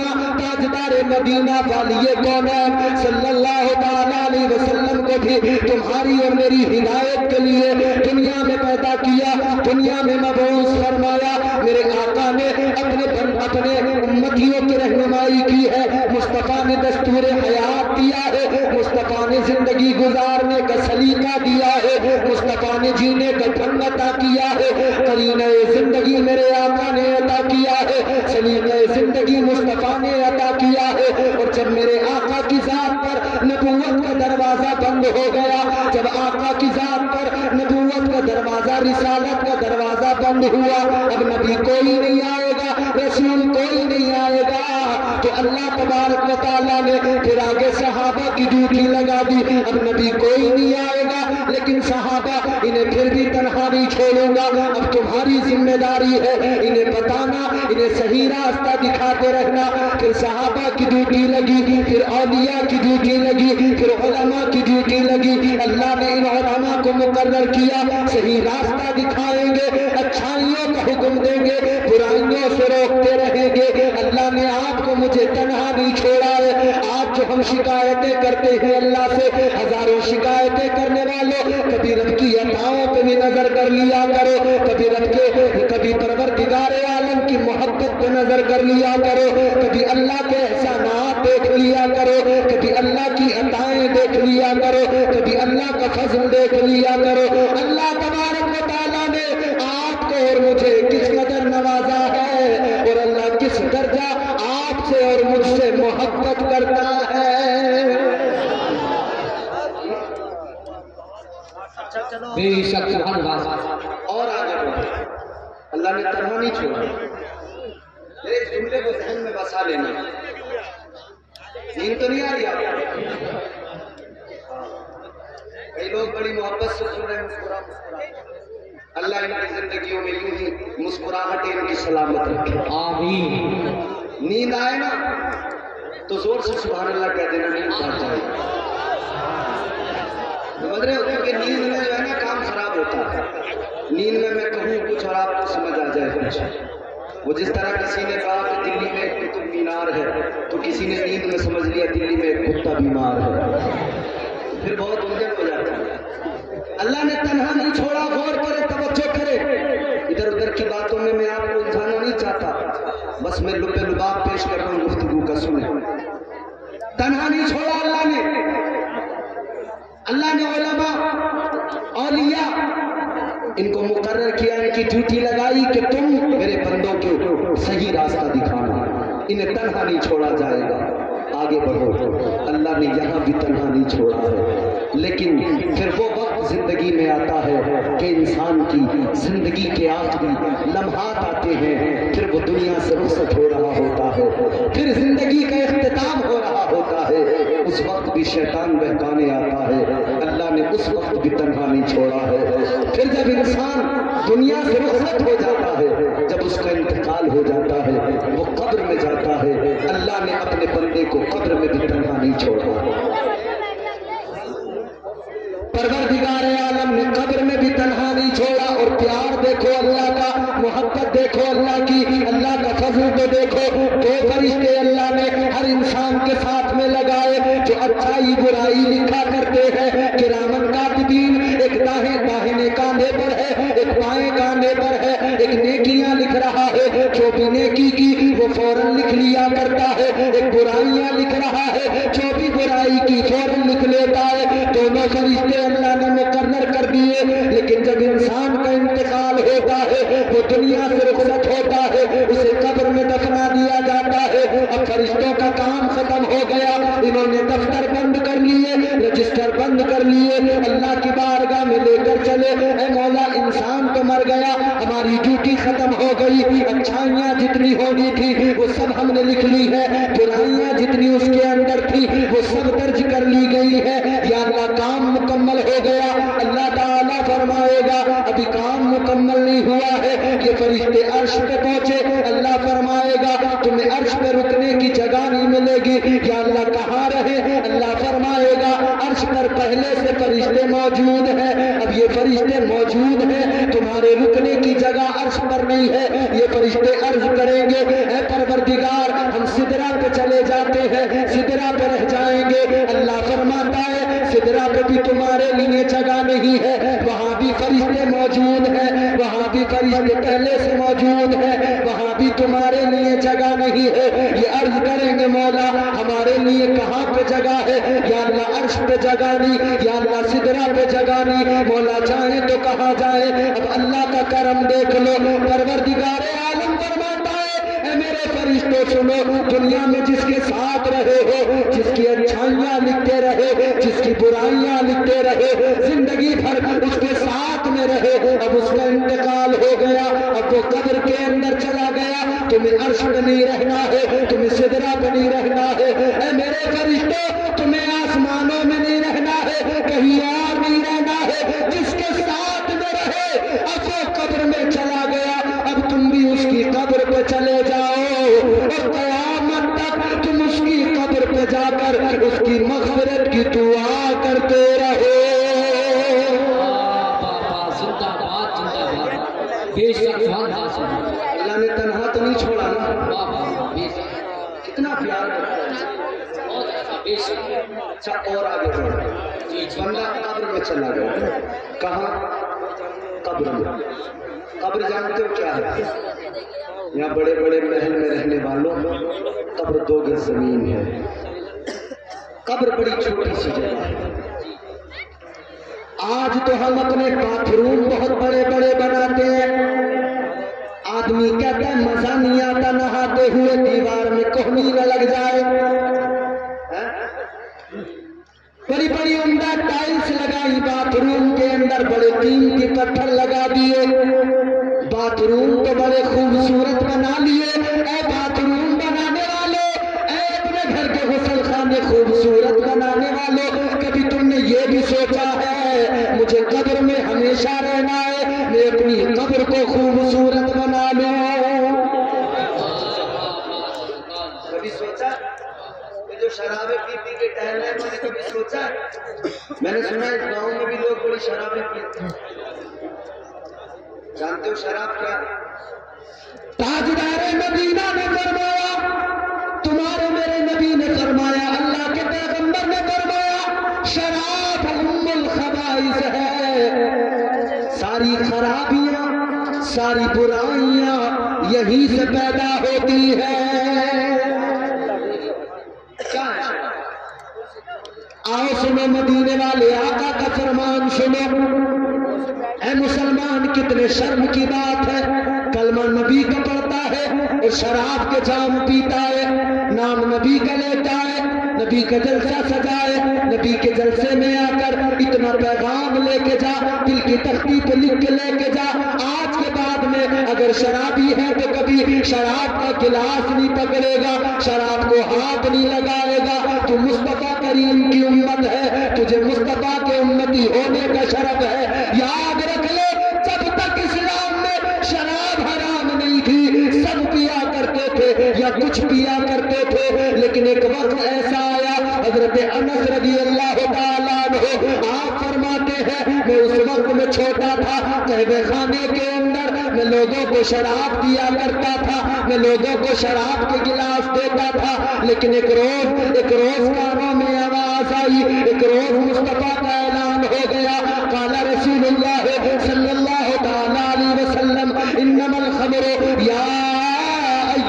ताजदार मदीना वालिए कौन है? सल्लल्लाहु अलैहि वसल्लम को भी तुम्हारी और मेरी हिदायत के लिए दुनिया में पैदा किया, दुनिया में मबूस फरमाया। मेरे आका ने अपने अपने उम्मतियों की रहनुमाई की है। मुस्तफ़ा ने दस्तूर हयात दिया है। मुस्तफ़ा ने ज़िंदगी गुजारने का सलीका दिया है। मुस्तफ़ा ने जीने का ढंग अता किया है। करीने ज़िंदगी मेरे आका ने अता किया है। सलीमे ज़िंदगी मुस्तफ़ा ने अता किया है और जब मेरे आका की जात पर नबूवत का दरवाज़ा बंद हो गया, जब आका की जात पर नबूवत का दरवाज़ा, रिसालत का दरवाज़ा बंद हुआ, अब नबी कोई नहीं आएगा, रसूल कोई नहीं आएगा तो अल्लाह तबारक ने फिर आगे सहाबा की ड्यूटी लगा दी, अब नबी कोई नहीं आएगा। लेकिन सहाबा, इन्हें फिर भी तनहा नहीं छोड़ूँगा। अब तुम्हारी ज़िम्मेदारी है इन्हें बताना, इन्हें सही रास्ता दिखाते रहना। फिर सहाबा की ड्यूटी लगी, फिर औलिया की ड्यूटी लगी, फिर उलमा की ड्यूटी लगी। अल्लाह ने इन उलमा को मुकर्र किया, सही रास्ता दिखाएँगे, अच्छाइयों का हुक्म देंगे, बुराइयों से रोकते रहेंगे। अल्लाह ने आपको मुझे तनहा नहीं छोड़ा है। आज जो हम शिकायतें करते हैं अल्लाह से, हज़ारों शिकायतें करने वालों कभी रब की अताओं पे भी नज़र कर लिया करो। कभी रब के, कभी परवरदिगार आलम की मोहब्बत पे नज़र कर लिया करो। कभी अल्लाह के एहसानात देख लिया करो। कभी अल्लाह की अताएँ देख लिया करो। कभी अल्लाह का फजल देख लिया करो। अल्लाह तबारक व ने आपको और मुझे किस कदर नवाजा है? और अल्लाह किस दर्जा आपसे और मुझसे मोहब्बत करता है? बेशक सुभान अल्लाह और आगे बढ़ो। अल्लाह ने तनहा नहीं छोड़ा। मेरे जुमले को जहन में बसा लेना। नींद तो नहीं आ रही आपको? कई लोग बड़ी मोहब्बत से सुन रहे हैं मुस्कुरा मुस्कुरा। अल्लाह इनकी जिंदगियों में यूँ ही मुस्कुराहटें इनकी सलामत रखे। आमीन। नींद आए ना तो ज़ोर से सुबह अल्लाह कह देना नींद आ जाए। समझ रहे हो क्योंकि नींद में जो है ना काम खराब होता है नींद में मैं कहूँ कुछ और आपको समझ आ जाए कुछ। वो जिस तरह किसी ने कहा कि दिल्ली में एक कुतुब मीनार है तो किसी ने नींद में समझ लिया दिल्ली में एक कुत्ता बीमार है। फिर बहुत उलझन हो जाता है। अल्लाह ने तनहा नहीं छोड़ा, गौर करे, तवज्जो करे। इधर उधर की बातों में मैं आपको उलझाना नहीं चाहता। बस मैं लुबे लुबाब पेश कर रहा हूँ गुफ्तगू का सुने। तनहा नहीं छोड़ा अल्लाह ने। अल्लाह ने उलमा लिया इनको मुकर्र किया, इनकी ड्यूटी लगाई कि तुम मेरे बंदों को सही रास्ता दिखाना। इन्हें तनहा नहीं छोड़ा जाएगा। आगे बढ़ो। अल्लाह ने यहाँ भी तनहा नहीं छोड़ा है। लेकिन फिर वो वक्त ज़िंदगी में आता है कि इंसान की ज़िंदगी के आखिरी लम्हात आते हैं, फिर वो दुनिया से रुखसत हो रहा होता है। फिर ज़िंदगी का इख्तिताम हो रहा होता है। उस वक्त भी शैतान बहकाने आता है। अल्लाह ने उस वक्त भी तनहा नहीं छोड़ा है। फिर जब इंसान दुनिया से रुखसत हो जाता है, जब उसका इंतकाल हो जाता है, वो कब्र में जाता है, अल्लाह ने अपने बंदे को कब्र में भी तनहा नहीं छोड़ा। परवरदिगार आलम ने कब्र में भी तनहा नहीं छोड़ा और प्यार देखो अल्लाह का मोहब्बत देखो अल्लाह की, अल्लाह का फजल तो देखो, दो फरिश्ते अल्लाह ने हर इंसान के साथ में लगाए जो अच्छाई बुराई लिखा करते हैं। किरामन कातिबीन एक दाहे दाहिने कांधे पर है, एक बाएँ कांधे पर है, एक नेकियाँ लिख रहा है, जो भी नेकी की, वो फ़ौरन लिख लिया करता है। एक बुराइयाँ लिख रहा है, जो भी बुराई की फ़ौरन लिख लेता है। दोनों फरिश्ते अल्लाह ने मुकर्र कर दिए, लेकिन जब इंसान का इंतकाल होता है वो दुनिया से रुखसत होता है उसे कब्र में दफना दिया जाता है अब फरिश्तों का काम खत्म हो गया। इन्होंने दफ्तर बंद कर लिए, रजिस्टर बंद कर लिए। अल्लाह की बारगाह में लेकर चले। ए मौला, इंसान तो मर गया, हमारी ड्यूटी खत्म हो गई। अच्छाइयाँ जितनी होनी थी, वो सब हमने लिख ली है। बुराइयाँ जितनी उसके अंदर थी, वो सब दर्ज कर ली गई है या अल्लाह काम मुकम्मल हो गया अल्लाह ताला फरमाएगा अभी काम मुकम्मल नहीं हुआ है ये फरिश्ते अर्श पे पहुँचे अल्लाह फरमाएगा तुम्हें अर्श पे रुकने की जगह नहीं मिलेगी या अल्लाह कहाँ रहे अल्लाह फरमाएगा अर्श पर पहले से फरिश्ते मौजूद हैं अब ये फरिश्ते मौजूद हैं तुम्हारे रुकने की जगह अर्श पर नहीं है। ये फरिश्ते अर्ज़ करेंगे। परवरदिगार, हम सिदरा पे चले जाते हैं, सिदरा पे रह जाएँगे। अल्लाह फरमाता है सिदरा पे भी तुम्हारे लिए जगह नहीं है। वहाँ भी फरिश्ते मौजूद हैं। वहाँ भी फरिश्ते पहले से मौजूद हैं। वहाँ भी तुम्हारे लिए जगह नहीं है। ये अर्ज़ करेंगे मौला, हमारे लिए कहाँ पे जगह है? या अल्लाह अर्श पे जगह नहीं या अल्लाह सिदरा पे जगह नहीं। मौला चाहे तो कहाँ जाए? अब अल्लाह का करम देख लो। परवरदिगार आलम फरमाता है "ऐ मेरे फरिश्तों सुनो दुनिया में जिसके साथ रहे हो, जिसकी अच्छाइयाँ लिखते रहे जिसकी बुराइयाँ लिखते रहे ज़िंदगी भर उसके साथ में रहे अब उसका इंतकाल हो गया, अब वो कब्र के अंदर चला गया, तुम्हें अर्श नहीं रहना है, तुम्हें सिदरा नहीं रहना है, ऐ मेरे फरिश्तों, तुम्हें आसमानों में नहीं रहना है, कहीं और नहीं रहना है, जिसके साथ में रहे, अब वो कब्र में चला गया, अब तुम भी उसकी कब्र पे चले जाओ। कयामत तुम उसकी कब्र पे जाकर उसकी मगफरत की दुआ करते रहो अल्लाह ने तनहा तो नहीं छोड़ा ना कितना प्यार है अच्छा अच्छा और आगे बढ़ो बंदा कब्र में चला गया कहा कब्र में कब्र जानते हो क्या है यहाँ बड़े बड़े महल में रहने वालों, कब्र दो गज ज़मीन है। कब्र बड़ी छोटी सी जगह है। आज तो हम अपने बाथरूम बहुत बड़े बड़े बनाते हैं। आदमी कहता है, मज़ा नहीं आता नहाते हुए, दीवार में कोहनी न लग जाए। बड़ी बड़ी उमदा टाइल्स लगाई, बाथरूम के अंदर बड़े टीम के पत्थर लगा दिए। बाथरूम तो बड़े खूबसूरत बना लिए। बाथरूम बनाने वाले अपने घर के गुसल खाने खूबसूरत बनाने वाले। कभी तुमने ये भी सोचा है, मुझे कब्र में हमेशा रहना है, मैं अपनी कब्र को खूबसूरत बना लू। कभी सोचा? जो शराब पी पी के टहल रहे मैंने कभी सोचा? मैंने सुना इस गाँव में भी लोग बड़ी शराबे पीते हैं। जानते हो शराब क्या है? ताजदार मदीना ने फरमाया तुम्हारे मेरे नबी ने फरमाया अल्लाह के पैगंबर ने फरमाया शराब उम्मुल खबाइस है। सारी खराबियाँ सारी बुराइयाँ यहीं से पैदा होती है। क्या है? आओ सुनो मदीने वाले आका का फरमान सुनो। ऐ मुसलमान कितने शर्म की बात है। कलमा नबी का पढ़ता है शराब के जाम पीता है, नाम नबी का लेता है। नबी का जलसा सजाए नबी के जलसे में आकर इतना पैगाम लेके जा, दिल की तख्ती पे लिख के लेके जा। आज के बाद में अगर शराबी है तो कभी शराब का गिलास नहीं पकड़ेगा, शराब को हाथ नहीं लगाएगा। तू मुस्तफ़ा करीम की उम्मत है, तुझे मुस्तफ़ा के उम्मती होने का शरफ है। याद रख ले, जब तक इस्लाम में शराब हराम या कुछ पिया करते थे, लेकिन एक वक्त ऐसा आया, हज़रत अनस रज़ी अल्लाह आप फरमाते हैं, मैं उस वक्त में छोटा था कहवे खाने के अंदर मैं लोगों को शराब दिया करता था, मैं लोगों को शराब के गिलास देता था, लेकिन एक रोज एक रोज कानों में आवाज़ आई, एक रोज मुस्तफ़ा का ऐलान हो गया, काला रसूलुल्लाह सल्लल्लाहु अलैहि वसल्लम, इन्नमल खमरु, या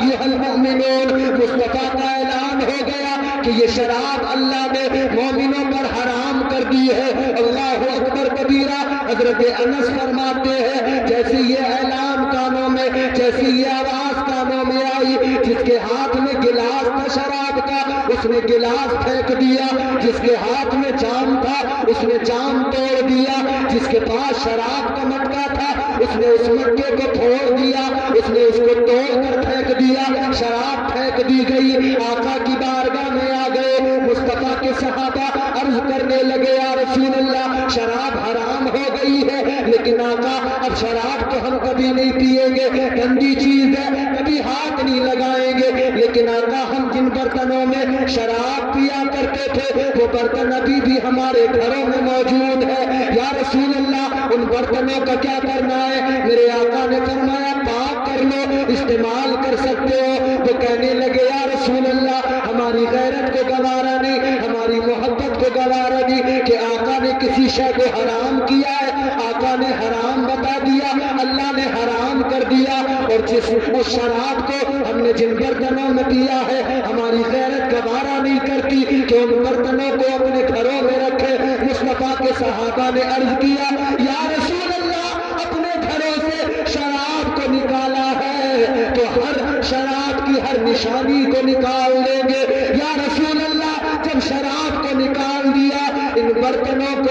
अय्युहल मुमिनून मुस्तफ़ा का ऐलान हो गया। कि ये शराब अल्लाह ने मोमिनों पर हराम कर दी है। अल्लाह अकबर कबीरा हज़रत अनस फरमाते हैं, जैसे ये ऐलान कानों में, जैसी ये आवाज़ कानों में आई, जिसके हाथ में गिलास था शराब का, उसने गिलास फेंक दिया। जिसके हाथ में जाम था, उसने जाम तोड़ दिया। जिसके पास शराब का मटका था, उसने उस मटके को फोड़ दिया। उसने उसको तोड़ कर फेंक दिया। शराब फेंक दी गई। आका की बारगाह में आ गए। मुस्तफ़ा के सहाबा अर्ज़ करने लगे, या रसूल अल्लाह शराब हराम हो गई है। लेकिन आका, अब शराब तो हम कभी नहीं पिएँगे। गंदी चीज़ है, कभी हाथ नहीं लगाएँगे। लेकिन आका, हम जिन बर्तनों में शराब पिया करते थे, वो बर्तन अभी भी हमारे घरों में मौजूद है। या रसूल अल्लाह उन बर्तनों का क्या करना है? मेरे आका ने फरमाया, पाक कर लो, इस्तेमाल कर सकते हो। तो कहने लगे, या रसूल अल्लाह हमारी गैरत को गवारा नहीं हमारी मोहब्बत को गवारा नहीं कि आका ने किसी शय को हराम किया है, आका ने हराम बता दिया, अल्लाह ने हराम कर दिया, और जिस उस शराब को हमने जिन बर्तनों में पिया है, हमारी गैरत गवारा नहीं करती कि उन बर्तनों को अपने घरों में रखे। मुस्तफ़ा के सहाबा ने अर्ज़ किया, या रसूल अल्लाह अपने घरों से शराब को निकाला है। तो हर शराब की हर निशानी को निकाल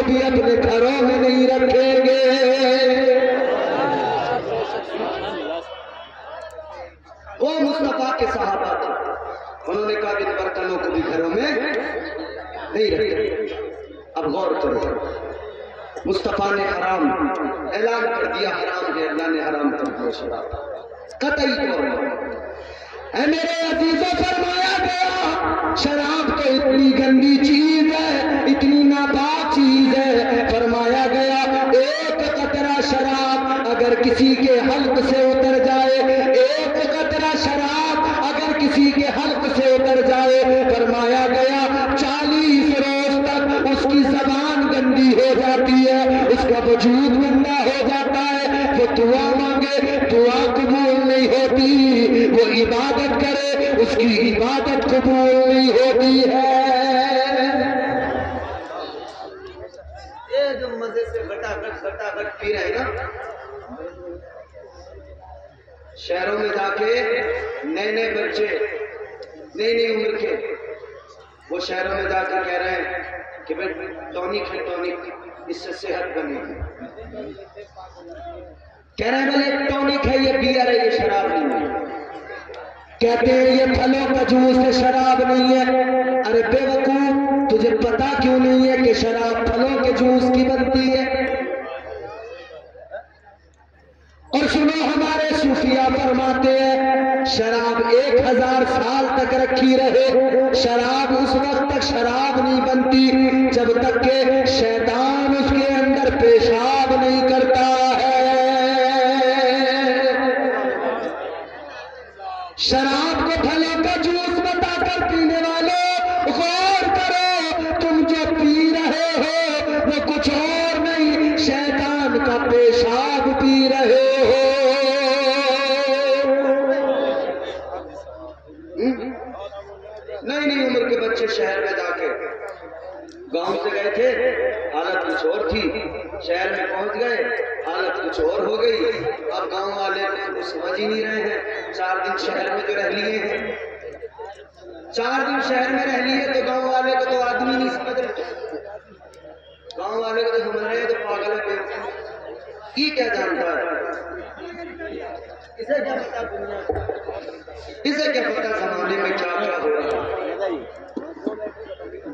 भी अपने घरों नहीं रखेंगे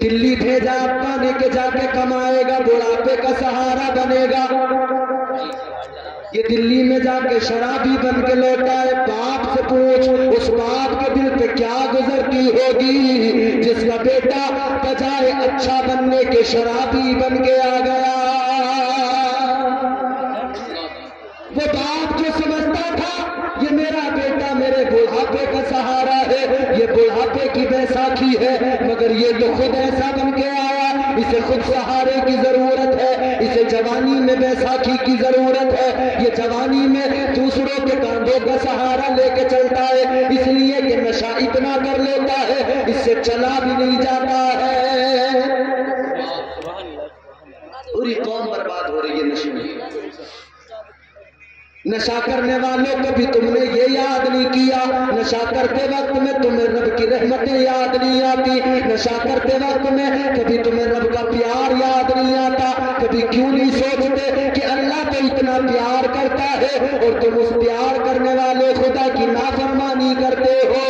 दिल्ली भेजा अपना लेके जाके कमाएगा, बुढ़ापे का सहारा बनेगा। ये दिल्ली में जाके शराबी बन के लौटा है, बाप से पूछ, उस बाप के दिल पे क्या गुजरती होगी? जिसका बेटा बजाय अच्छा बनने के शराबी बन के आ गया। बुढ़ापे का सहारा है, ये बुढ़ापे की बैसाखी है, मगर ये जो खुद ऐसा बन के आया, इसे खुद सहारे की ज़रूरत है, इसे जवानी में बैसाखी की ज़रूरत है, ये जवानी में दूसरों के कांधों का सहारा लेके चलता है, इसलिए कि नशा इतना कर लेता है, इससे चला भी नहीं जाता है पूरी कौम बर्बाद हो रही है नशे में नशा करने वालों कभी तुमने ये याद नहीं किया। नशा करते वक्त में तुम्हें रब की रहमतें याद नहीं आती। नशा करते वक्त में कभी तुम्हें रब का प्यार याद नहीं आता। कभी क्यों नहीं सोचते कि अल्लाह तो इतना प्यार करता है और तुम उस प्यार करने वाले खुदा की नाफरमानी करते हो।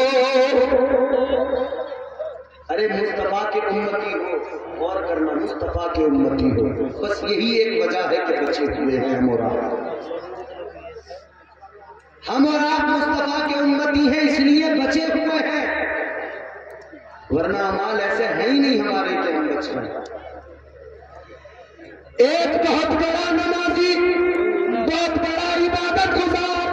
अरे मुस्तफ़ा के उम्मती हो और करना मुस्तफ़ा के उम्मती हो। बस यही एक वजह है कि बचे हुए हैं आप। हम और आप मुस्तफ़ा के उम्मती हैं, इसलिए बचे हुए हैं। वरना माल ऐसे है ही नहीं हमारे कि हम बच एक बहुत बड़ा नमाजी, बहुत बड़ा इबादत गुजार,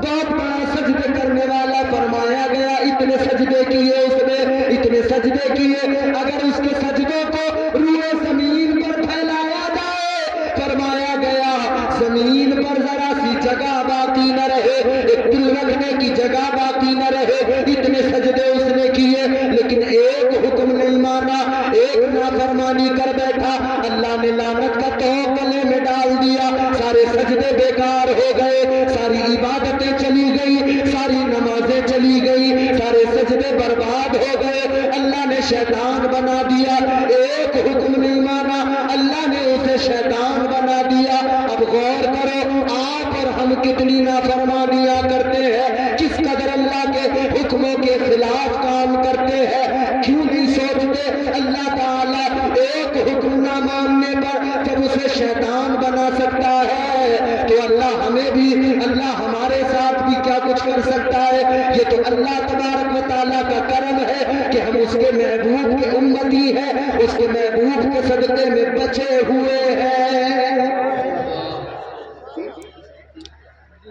बहुत बड़ा सजदे करने वाला फरमाया गया, इतने सजदे किए उसने, इतने सजदे किए, अगर उसके सजदों को रूए ज़मीन पर फैलाया जाए फरमाया गया ज़मीन पर जरा सी जगह बाकी न रहे एक दिल रखने की जगह बाकी न रहे इतने सजदे उसने किए लेकिन एक हुक्म नहीं माना एक नाफरमानी कर बैठा अल्लाह ने लानत का तो गले में डाल दिया सारे सजदे बेकार हो गए सारी इबादतें चली गई सारी नमाजें चली गई सारे सजदे बर्बाद हो गए अल्लाह ने शैतान बना दिया। एक हुक्म नहीं माना। अल्लाह ने उसे शैतान बना दिया। अब गौर करो, आप और हम कितनी नाफरमानियाँ करते हैं किस कदर अल्लाह के हुक्मों के खिलाफ काम करते हैं। क्यों नहीं सोचते? अल्लाह ताला एक हुक्म ना मानने पर जब उसे शैतान बना सकता है तो अल्लाह हमें भी, अल्लाह हमारे साथ भी क्या कुछ कर सकता है? ये तो अल्लाह तबारक ताला का करम है कि हम उसके महबूब के उम्मती है, उसके महबूब के सदके में बचे हुए हैं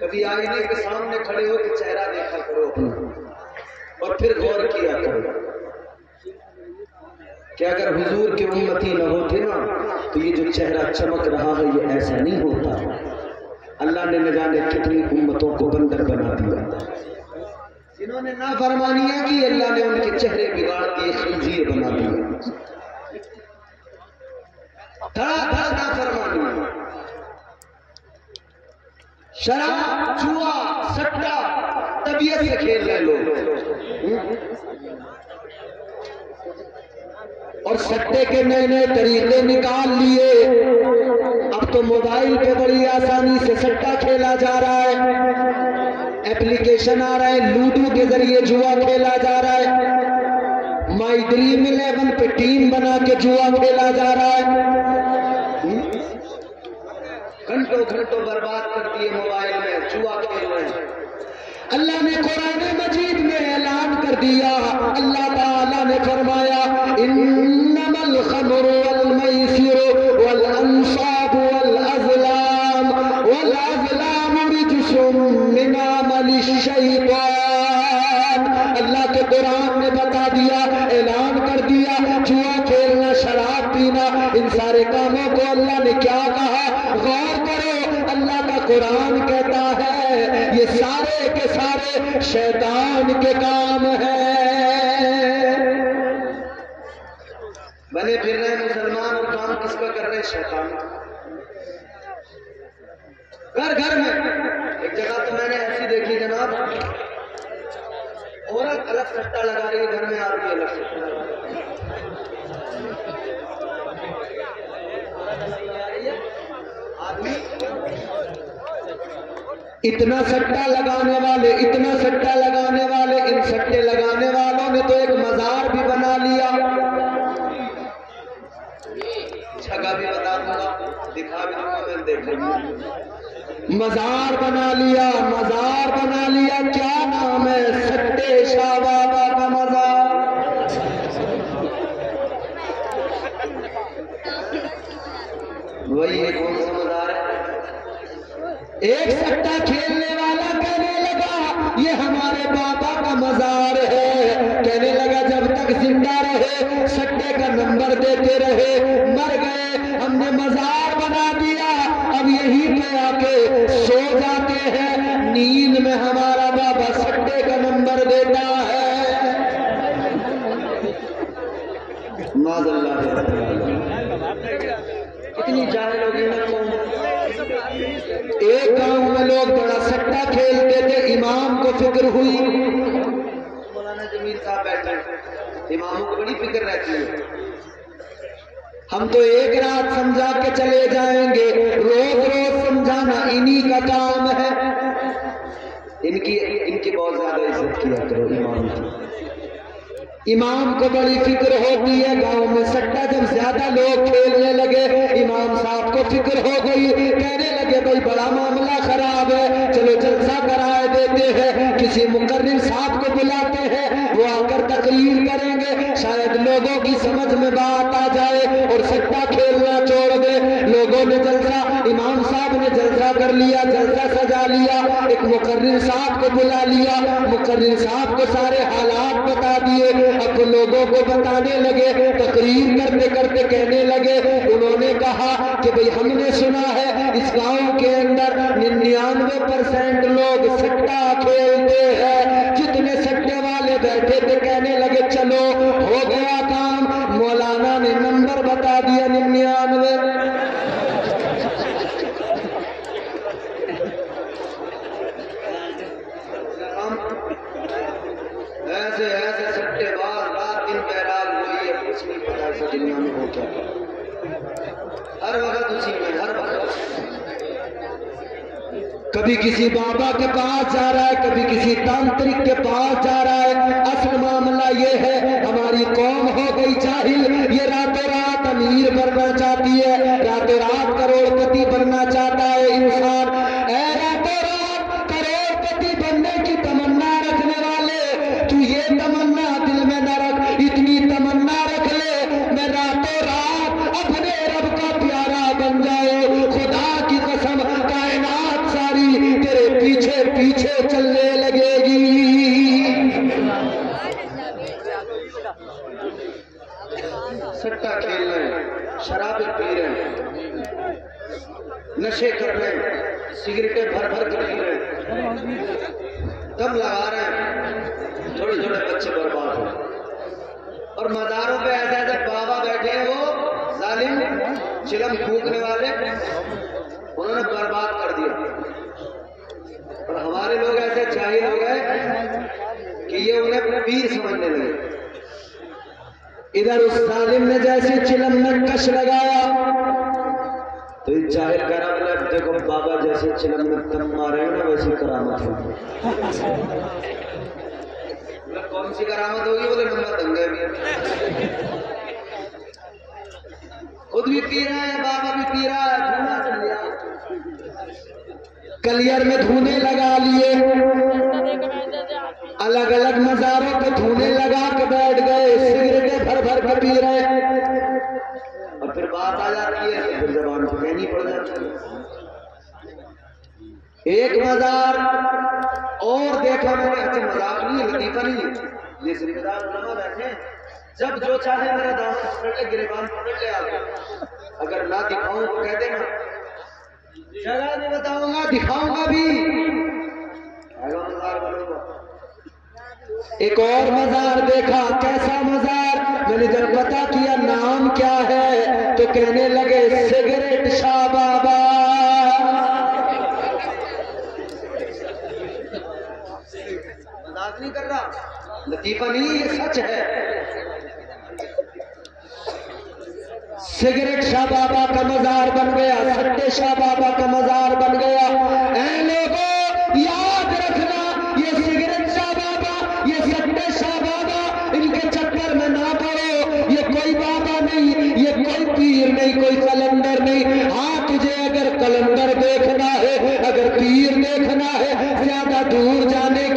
कभी आईने के सामने खड़े हो के चेहरा देखा करो अपना और फिर गौर किया करो कि अगर हुजूर के उम्मती न होते ना तो ये जो चेहरा चमक रहा है ये ऐसा नहीं होता अल्लाह ने न जाने कितनी उम्मतों को बंदर बना दिया जिन्होंने नाफरमानियाँ की अल्लाह ने उनके चेहरे बिगाड़ दिए खंजीर बना दिया धड़ा धड़ नाफरमानियाँ शराब जुआ सट्टा तबीयत से खेल रहे लोग और सट्टे के नए नए तरीके निकाल लिए अब तो मोबाइल पे बड़ी आसानी से सट्टा खेला जा रहा है एप्लीकेशन आ रहा है लूडो के ज़रिए जुआ खेला जा रहा है माई ड्रीम इलेवन पे टीम बना के जुआ खेला जा रहा है। घंटों घंटों बर्बाद कर दिए मोबाइल में, जुआ खेल रहे हैं अल्लाह ने कुरान मजीद में ऐलान कर दिया। अल्लाह ताला ने फरमाया शैतान के काम है। बने फिर रहे मुसलमान और काम किसका कर रहे शैतान। घर घर में। एक जगह तो मैंने ऐसी देखी जनाब। औरत अलग सट्टा लगा रही है, घर में आदमी अलग सट्टा लगा रहा है। आदमी? इतना सट्टा लगाने वाले, इतना सट्टा लगाने वाले, इन सट्टे लगाने वालों ने तो एक मजार भी बना लिया। जगह भी बता दूँगा, दिखा भी दूँगा मजार बना लिया, मजार बना लिया, क्या नाम है? सट्टे शाह बाबा का मजार। वही है कौन सा मजार एक सट्टा खेलने वाला कहने लगा ये हमारे बाबा का मजार है। कहने लगा जब तक ज़िंदा रहे सट्टे का नंबर देते रहे मर गए हमने मजार बना दिया। अब यही पे आके सो जाते हैं नींद में हमारा बाबा सट्टे का नंबर देता है। माजल्ला कितनी जाहिल होगी ना कौन एक गाँव में लोग बड़ा सट्टा खेलते थे, इमाम को फ़िक्र हुई। मौलाना जमीर साहब बैठे इमामों को बड़ी फ़िक्र रहती है। हम तो एक रात समझा के चले जाएँगे। रोज रोज समझाना इन्हीं का काम है। इनकी इनकी बहुत ज़्यादा इज़्ज़त किया करो इमाम की। इमाम को बड़ी फ़िक्र होती है, गाँव में सट्टा जब ज़्यादा लोग खेलने लगे, इमाम साहब को फ़िक्र हो गई, कहने लगे, भाई, बड़ा मामला खराब है, चलो जलसा कराए देते हैं। किसी मुकर्रिर साहब को बुलाते हैं, वो आकर तकरीर करेंगे। शायद लोगों की समझ में बात आ जाए और सट्टा खेलना छोड़ दे। लोगों ने जलसा, इमाम साहब ने जलसा कर लिया, जलसा सजा लिया, एक मुकर्रिर साहब को बुला लिया, मुकर्रिर साहब को सारे हालात बता दिए। अब लोगों को बताने लगे, तकरीर करते करते कहने लगे। उन्होंने कहा कि भाई हमने सुना है, इस गाँव के अंदर निन्यानवे परसेंट लोग सट्टा खेलते हैं। जितने सट्टे वाले बैठे थे कहने लगे चलो, हो गया काम। मौलाना ने नंबर बता दिया निन्यानवे। ऐसे ऐसे सट्टेबाज रात दिन बैराग हुई है कुछ नहीं पता इस दुनिया में हो क्या। हर वक्त उसी में, हर वक्त। कभी किसी बाबा के पास जा रहा है, कभी किसी तांत्रिक के पास जा रहा है, असल मामला ये है, हमारी कौम हो गई चाहिए ये रातों रात अमीर बनना चाहती है, रातों रात करोड़पति बनना चाहता है, इंसान कौन सी करामत होगी बोले नंबर दंगे खुद भी पी रहा है बाबा भी पी रहा है धुआँ चल गया कलियर में धुने लगा लिए। अलग अलग नजारों पे धूने लगा के बैठ गए। सिगरेटें भर भर के पी रहे। और फिर बात आ जाती है, फिर पे कहनी पड़ जाती है। एक मजार देखा मैंने अच्छा मज़ाक नहीं लतीफा नहीं। ये जिम्मेदार उलमा बैठे। जब जो चाहे मेरा दामन पकड़ ले गिरबान पकड़ ले आगे। अगर ना दिखाऊँ तो कह देना। जगह नहीं बताऊँगा दिखाऊँगा भी। एक और मजार देखा, कैसा मजार? मैंने जब पता किया, नाम क्या है तो कहने लगे, सिगरेट शाह बाबा मज़ाक नहीं कर रहा। लतीफा नहीं, ये सच है। सिगरेट शाह बाबा का मजार बन गया, सट्टे शाह बाबा का मजार बन गया। लोगों, याद रखना, ये सिगरेट शाह बाबा, ये सट्टे शाह बाबा, इनके चक्कर में ना पड़ो। ये कोई बाबा नहीं, ये कोई पीर नहीं, कोई कलंदर नहीं। हाँ तुझे अगर कलंदर देखना है, अगर पीर देखना है, ज़्यादा दूर जाने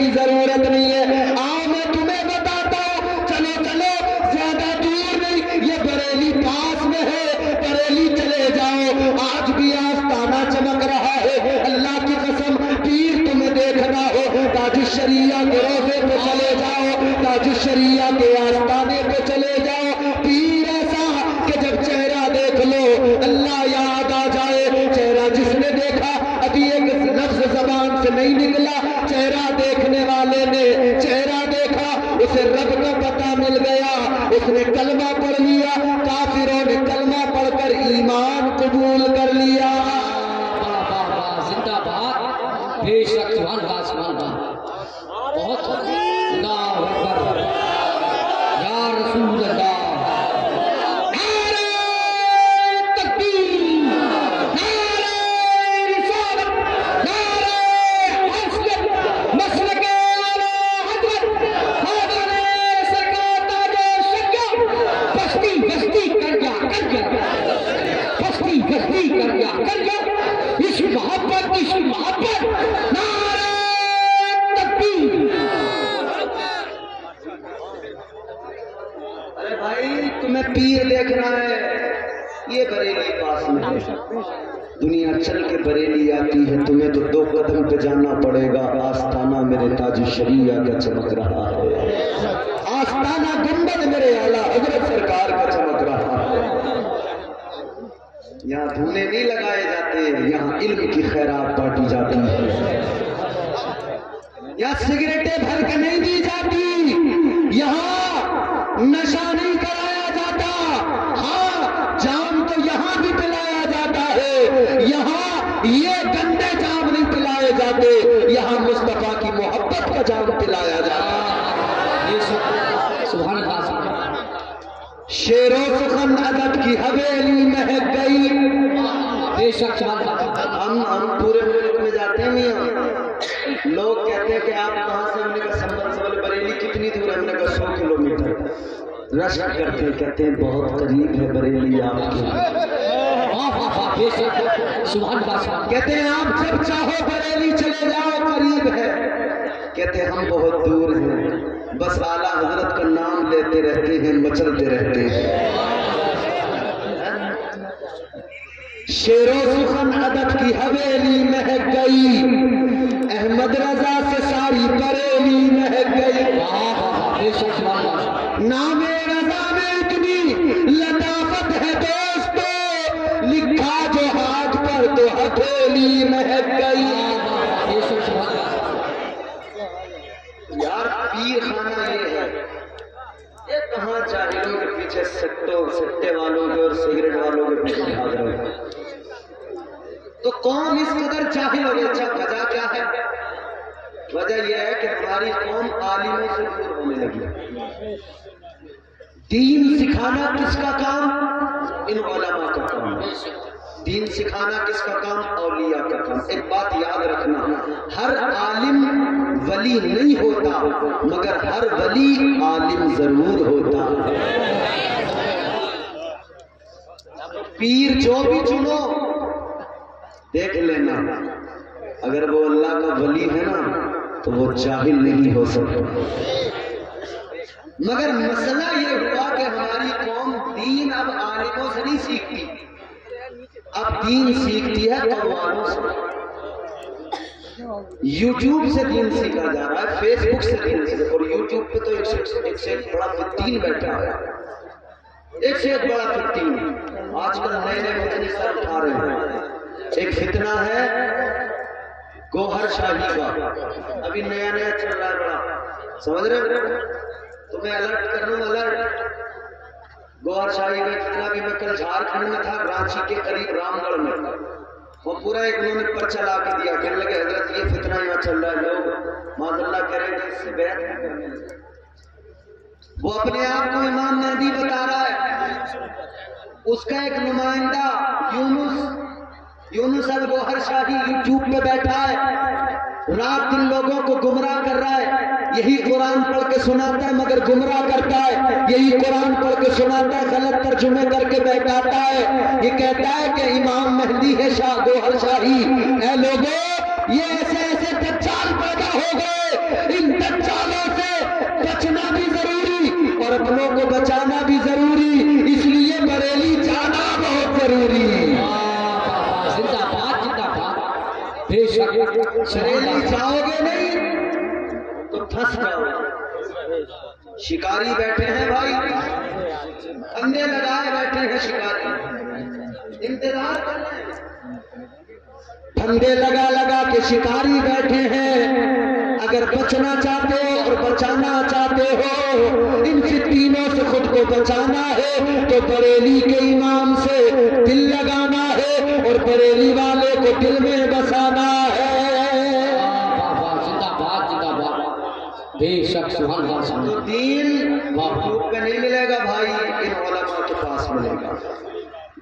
यहाँ धूने नहीं लगाए जाते यहाँ इल्म की खैरात बांटी जाती है यहाँ सिगरेटें भर के नहीं दी जाती यहाँ नशा नहीं कराया जाता हाँ जाम तो यहाँ भी पिलाया जाता है यहाँ ये गंदे जाम नहीं पिलाए जाते यहाँ मुस्तफ़ा की मोहब्बत का जाम पिलाया जाता है बेशक सुभान अल्लाह सुभान अल्लाह। शेरों सुखन अदब की हवेली महक गई बेशक सुभान अल्लाह हम हम पूरे मुल्क में जाते हैं मियाँ लोग कहते हैं कि आप कहाँ से हमने कहा संबल से बोले बरेली कितनी दूर है हमने कहा सौ किलोमीटर हैं कहते हैं बहुत करीब है बरेली आपके सुभान कहते हैं आप जब चाहो बरेली चले जाओ करीब है। कहते हैं हम बहुत दूर हैं। बस आला हज़रत का नाम लेते रहते हैं मचलते रहते हैं। शेरों सुखन अदब की हवेली महक गई। अहमद रजा से सारी बरेली महक गई। नामे रजा में इतनी लताफत है दोस्तों, लिखा जो हाथ पर तो हथेली महक गई। यार, पीर खाना ये है। ये कहाँ जाहिलों के पीछे सट्टों सट्टे वालों के और सिगरेट वालों के पीछे भाग रहे हैं। तो कौम इस कदर हो गई अच्छा वजह क्या है? वजह यह है कि हमारी कौम आलिमों से दूर होने लगी। दीन सिखाना किसका काम? इन उलमा का काम। दीन सिखाना किसका काम? औलिया का काम। एक बात याद रखना, हर आलिम वली नहीं होता, मगर हर वली आलिम ज़रूर होता। पीर जो भी चुनो देख लेना। अगर वो अल्लाह का वली है ना तो वो जाहिल नहीं हो सकता। मगर मसला ये हुआ कि हमारी कौम दीन अब आलिमों से नहीं सीखती। अब दीन सीखती है कौमानों से यूट्यूब से दीन सीखा जा रहा है फेसबुक से दीन सीखा और यूट्यूब पे तो एक से एक से बड़ा फिफ्टीन बैठा है। एक से एक बड़ा फिफ्टीन आजकल नए नए फितने सर उठा रहे हैं। एक फितना है, गोहर शाही का। अभी नया नया चल रहा है समझ रहे हो? तो मैं अलर्ट कर लूँ अलर्ट गोहर शाही का जितना भी मैं कल झारखंड में था, रांची के करीब रामगढ़ में। वो पूरा एक उन्होंने पर्चा ला के दिया। कहने लगे, हज़रत, ये फितना यहाँ चल रहा है, लोग माजल्ला करें इससे बैत नहीं करने वो अपने आप को इमाम मेहदी बता रहा है। उसका एक नुमाइंदा, यूनुस यूनुस अब गोहर शाही यूट्यूब में बैठा है। रात दिन लोगों को गुमराह कर रहा है। यही कुरान पढ़ के सुनाता है, मगर गुमराह करता है। यही कुरान पढ़ के सुनाता है, गलत तर्जुमे करके बैठाता है। ये कहता है कि इमाम मेहदी है शाह गोहर शाही। है लोगों, ये ऐसे ऐसे दज्जाल पैदा हो गए। इन दज्जालों से बचना भी ज़रूरी और अपनों को बचाना भी ज़रूरी। इसलिए बरेली जाना बहुत ज़रूरी। जिंदाबाद बेशक जाओगे नहीं तो फंस जाओगे। शिकारी बैठे हैं भाई। अंधे लगाए बैठे हैं शिकारी। इंतज़ार कर रहे हैं। फंदे लगा लगा के शिकारी बैठे हैं। अगर बचना चाहते हो और बचाना चाहते हो, इन फितीनों से खुद को बचाना है तो बरेली के इमाम से दिल लगाना है और बरेली वाले को दिल में बसाना है। तो दीन यूट्यूब पे नहीं मिलेगा भाई, इन उलमा के पास मिलेगा।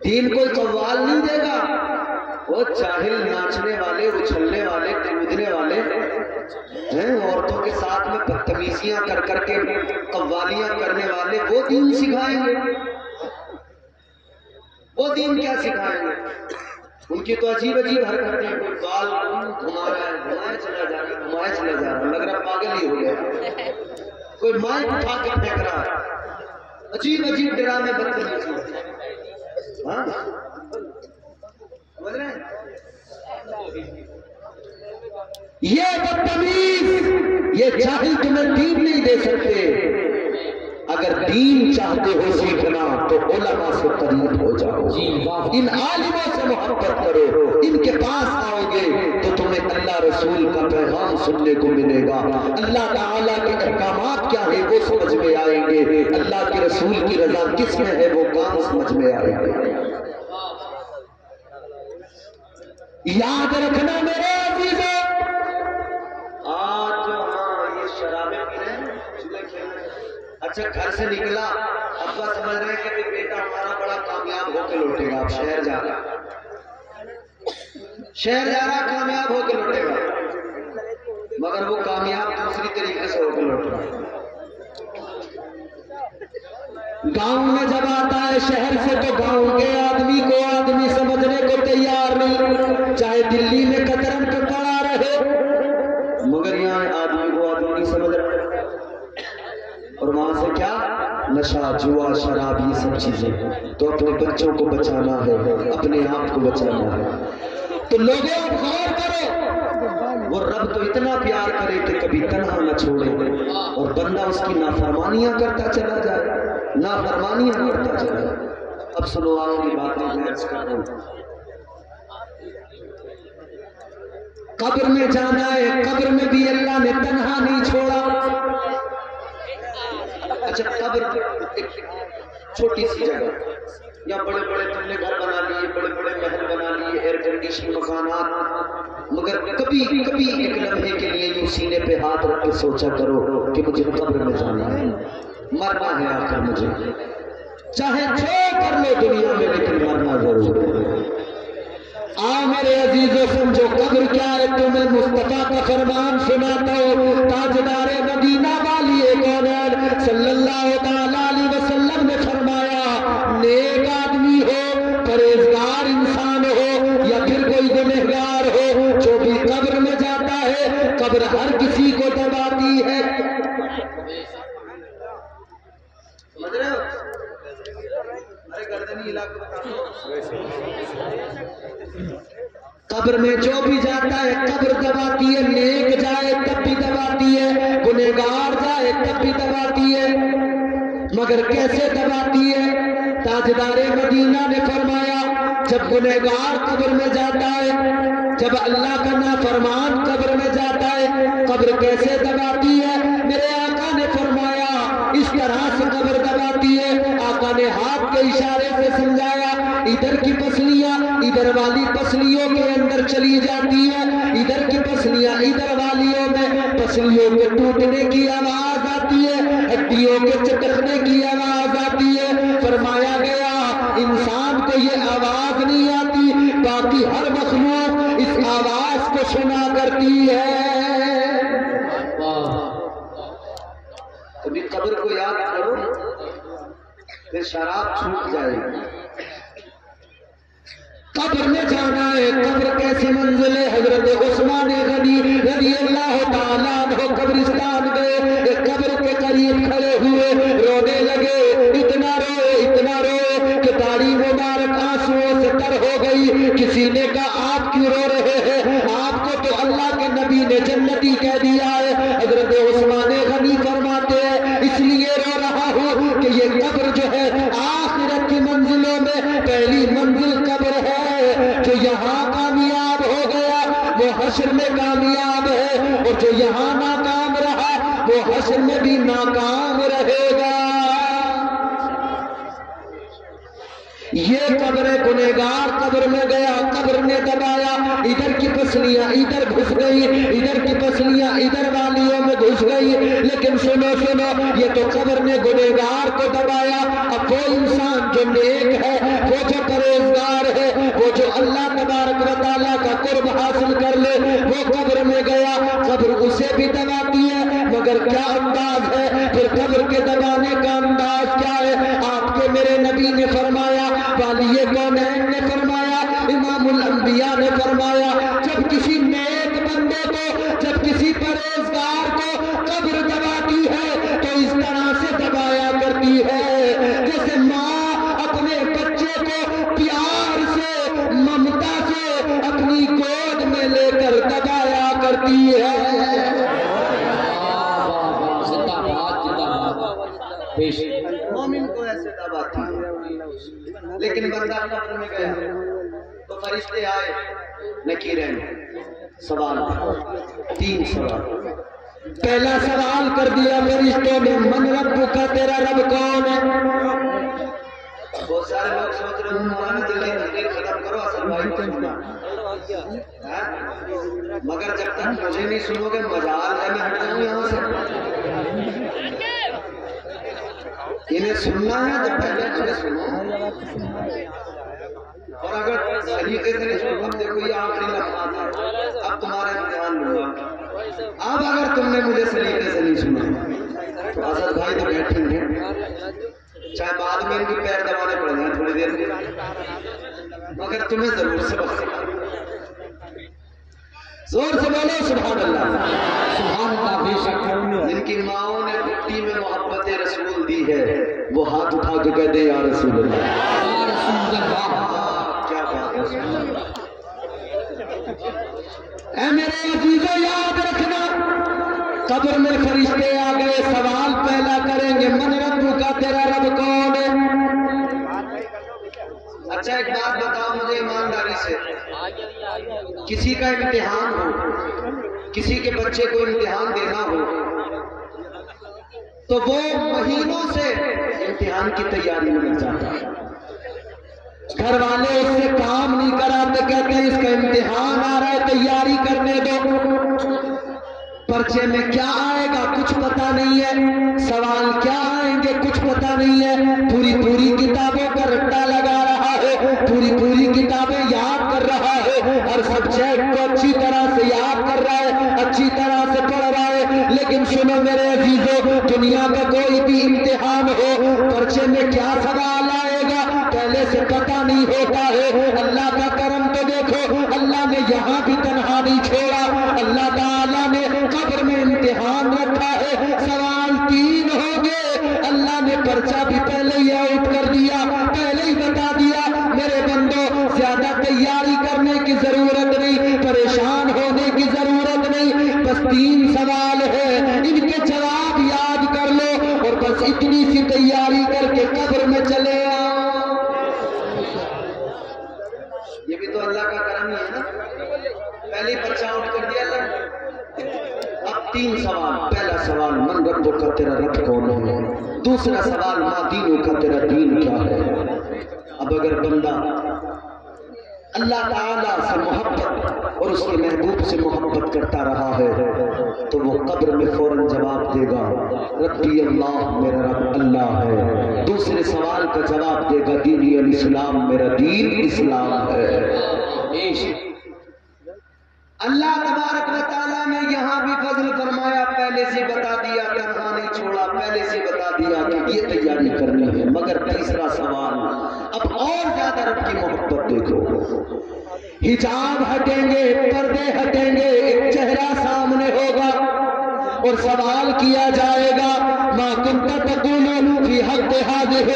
दीन कोई कव्वाल नहीं देगा। वो जाहिल नाचने वाले, उछलने वाले, कूदने वाले औरतों के साथ में बदतमीजियाँ कर करके कव्वालियाँ करने वाले, वो दीन सिखाएँगे। वो दीन क्या सिखाएँगे? उनकी तो अजीब अजीब हरकतें हैं। कोई बाल घुमा रहा है, घुमाए चला जा रहा है, घुमाए चला जा रहा है लग रहा पागल ही हो गया कोई माइक उठा के फेंक रहा है। अजीब अजीब ड्रामे बदतमीजी हाँ। समझ रहे हैं? ये बदतमीज, ये जाहिल तुम्हें दीन नहीं दे सकते। अगर दीन चाहते हो सीखना तो उलमा से करीब हो जाओ। इन आलिमों से मोहब्बत करो। इनके पास आओगे तो तुम्हें अल्लाह रसूल का पैगाम सुनने को मिलेगा। अल्लाह ताला के अहकाम क्या है वो समझ में आएँगे। अल्लाह के रसूल की रजा किसमें है वो काम समझ में आएँगे। याद रखना मेरे अजीजों। अच्छा घर से निकला अब्बा समझ रहे कि बेटा हमारा बड़ा कामयाब होकर लौटेगा, अब शहर जा रहा शहर जा रहा कामयाब होकर लौटेगा। मगर वो कामयाब दूसरी तरीके से होकर लौट रहा गाँव में जब आता है शहर से तो गाँव के आदमी को आदमी समझने को तैयार नहीं। चाहे दिल्ली में कतरन पे पड़ा रहे मगर यहाँ आदमी को आदमी नहीं समझ रहा और वहाँ से क्या? नशा, जुआ, शराब, ये सब चीज़ें। तो अपने बच्चों को बचाना है, अपने आप को बचाना है। तो लोगों, गौर करो, वो रब तो इतना प्यार करे कि कभी तनहा न छोड़े और बंदा उसकी नाफरमानियाँ करता चला जाए, नाफरमानियाँ करता चला जाए। अब सुनो आपकी बातें कब्र में जाना है, कब्र में भी अल्लाह ने तनहा नहीं छोड़ा। अच्छा कब्र एक छोटी सी जगह, या बड़े बड़े तुमने घर बना लिए, बड़े बड़े महल बना लिए एयर कंडीशन मकानात, मगर कभी कभी एक लम्हे के लिए यूँ सीने पे हाथ रख के सोचा करो कि मुझे कब्र में जाना है। मरना है आखिर मुझे। चाहे जो कर लो दुनिया में, लेकिन मरना ज़रूर है। मेरे अज़ीज़ समझो कदर क्या है, तुम्हें मुस्तफ़ा का फरमान सुनाता हो। ताजदार मदीना वाली एक औरत सल्लल्लाहु वसल्लम ने फरमाया, नेक आदमी हो, परहेजगार इंसान हो, या फिर कोई गुनहगार हो, जो भी कब्र में जाता है, कब्र हर किसी को दबाती है। अरे गर्दनी इलाके कब्र में जो भी जाता है, कब्र दबाती है, नेक जाए तब भी दबाती है गुनेगार जाए तब भी दबाती है, मगर कैसे दबाती है? ताजदारे मदीना ने फरमाया, जब गुनेगार कब्र में जाता है, जब अल्लाह का नाफरमान कब्र में जाता है, कब्र कैसे दबाती है? मेरे आका ने फरमाया, इस तरह से कब्र दबाती है, आका ने हाथ के इशारे से समझाया इधर की पसलियाँ इधर वाली पसलियों के अंदर चली जाती है। इधर की पसलियाँ इधर वालियों में, पसलियों के टूटने की आवाज़ आती है, हड्डियों के चटकने की आवाज़ आती है। फरमाया गया, इंसान को ये आवाज़ नहीं आती, बाकी हर मखलूक इस आवाज़ को सुना करती है। कभी कब्र को याद करो, फिर शराब छूट जाएगी। कब्र में जाना है। कब्र कैसी मंजिल है? हज़रत उस्मान गनी रज़ी अल्लाह ताला हो कब्रिस्तान गए कब्र के करीब खड़े हुए, रोने लगे। इतना रोए इतना रोए कि दाढ़ी मुबारक आंसुओं से तर हो गई। किसी ने कहा, आप क्यों रो रहे हैं आपको तो अल्लाह के नबी ने जन्नती कह दिया है हज़रत उस्मान गनी फरमाते हैं इसलिए रो रहा हूँ कि ये कब्र जो है आखिरत की मंजिलों में पहली मंजिल कब्र है जो यहाँ कामयाब हो गया वो हशर में कामयाब है और जो यहाँ नाकाम रहा वो हशर में भी नाकाम रहेगा। ये कब्र गुनेगार कब्र में गया, कब्र ने दबाया, इधर की पसलियाँ इधर घुस गई, इधर की पसलियाँ इधर वालियों में घुस गई। लेकिन सुनो सुनो, ये तो कब्र ने गुनेगार को दबाया। अब वो इंसान जो नेक है, वो जो परहेजगार है, वो जो अल्लाह तबारक व ताला का कुर्ब हासिल कर ले, वो कब्र में गया, कब्र उसे भी दबाती है मगर क्या अंदाज है? फिर कब्र के दबाने का अंदाज क्या है? आपके मेरे नबी ने फरमाया वालिय कौनैन ने फरमाया, इमामुल अंबिया ने फरमाया, जब किसी नेक बंदे को, जब किसी परहेजगार को कब्र दबाती है तो इस तरह से दबाया करती है। जैसे माँ अपने बच्चे को प्यार से, ममता से अपनी गोद में लेकर दबाया करती है। पेश मोमिन को ऐसे दबाती है लेकिन बंदा कब्र में गया। तो फरिश्ते आए नकीरें सवाल तीन सवाल। पहला सवाल कर दिया फरिश्तों ने मन रब का तेरा रब कौन है? बहुत सारे लोग सोच रहे हैं खत्म करो असल भाई मगर जब तक मुझे नहीं सुनोगे मजाल है मैं हट जाऊँ यहाँ से। इन्हें सुनना है तो पहले मुझे सुनो। और अगर सलीके से नहीं सुनो देखो, ये आखिरी लम्हा था अब तुम्हारा इम्तिहान लूँगा। अब अगर तुमने मुझे सलीके से नहीं सुना? तो असद भाई तो बैठेंगे। चाहे बाद में इनके पैर दबाने पड़ जाए थोड़ी देर के मगर तुम्हें ज़रूर सबक सिखा ज़ोर से बोलो सुभान अल्लाह सुभान अल्लाह बेशक। जिनकी माओ ने मिट्टी में मोहब्बत रसूल दी है वो हाथ उठा के कहते हैं या रसूल क्या बात है मेरे अजीजों याद रखना कब्र में फरिश्ते आ गए सवाल पहला करेंगे मन रब का तेरा रब कौन है? अच्छा एक बात बताओ मुझे ईमानदारी से। किसी का इम्तिहान हो, किसी के बच्चे को इम्तिहान देना हो तो वो महीनों से इम्तिहान की तैयारी में लग जाता है। घर वाले उससे काम नहीं कराते, कहते हैं, इसका इम्तिहान आ रहा है, तैयारी करने दो। पर्चे में क्या आएगा, कुछ पता नहीं है। सवाल क्या आएँगे, कुछ पता नहीं है। पूरी पूरी किताबों पर रट्टा लगा पूरी पूरी किताबें याद कर रहा है हर सब्जेक्ट को अच्छी तरह से याद कर रहा है अच्छी तरह से पढ़ रहा है लेकिन सुनो मेरे अजीजों दुनिया का कोई भी इम्तिहान हो पर्चे में क्या सवाल आएगा पहले से पता नहीं होता है अल्लाह का करम तो देखो अल्लाह ने यहाँ भी तनहा नहीं छोड़ा अल्लाह ताला ने कब्र में इम्तिहान रखा है सवाल तीन हो होगे अल्लाह ने पर्चा भी पहले ही आउट कर दिया पहले ही बता दिया मेरे बंदो ज़्यादा तैयारी करने की ज़रूरत नहीं परेशान होने की ज़रूरत नहीं बस तीन सवाल है इनके जवाब याद कर लो और बस इतनी सी तैयारी करके कब्र में चले आओ ये भी तो अल्लाह का करम ही है ना पहले ही पर्चा आउट कर दिया अल्लाह अब तीन सवाल पहला सवाल मन रब्बो का तेरा रब कौन है दूसरा सवाल माँ दीनों का तेरा दीन क्या है? अब अगर बंदा अल्लाह ताला से मोहब्बत और उसके महबूब से मोहब्बत करता रहा है तो वो कब्र में फ़ौरन जवाब देगा, रब्बी अल्लाह मेरा रब अल्लाह है। दूसरे सवाल का जवाब देगा, दीन अल इस्लाम मेरा दीन इस्लाम है। अल्लाह तबारक व तआला ने यहाँ भी फजल फरमाया, पहले से बता दिया तनहा नहीं छोड़ा, पहले से बता दिया कि ये तैयारी करनी है, मगर तीसरा सवाल, अब और ज़्यादा रब की मोहब्बत देखो। हिजाब हटेंगे, पर्दे हटेंगे, एक चेहरा सामने होगा। और सवाल किया जाएगा, माँ कुंता तकुलू फ़ी हक हाजिर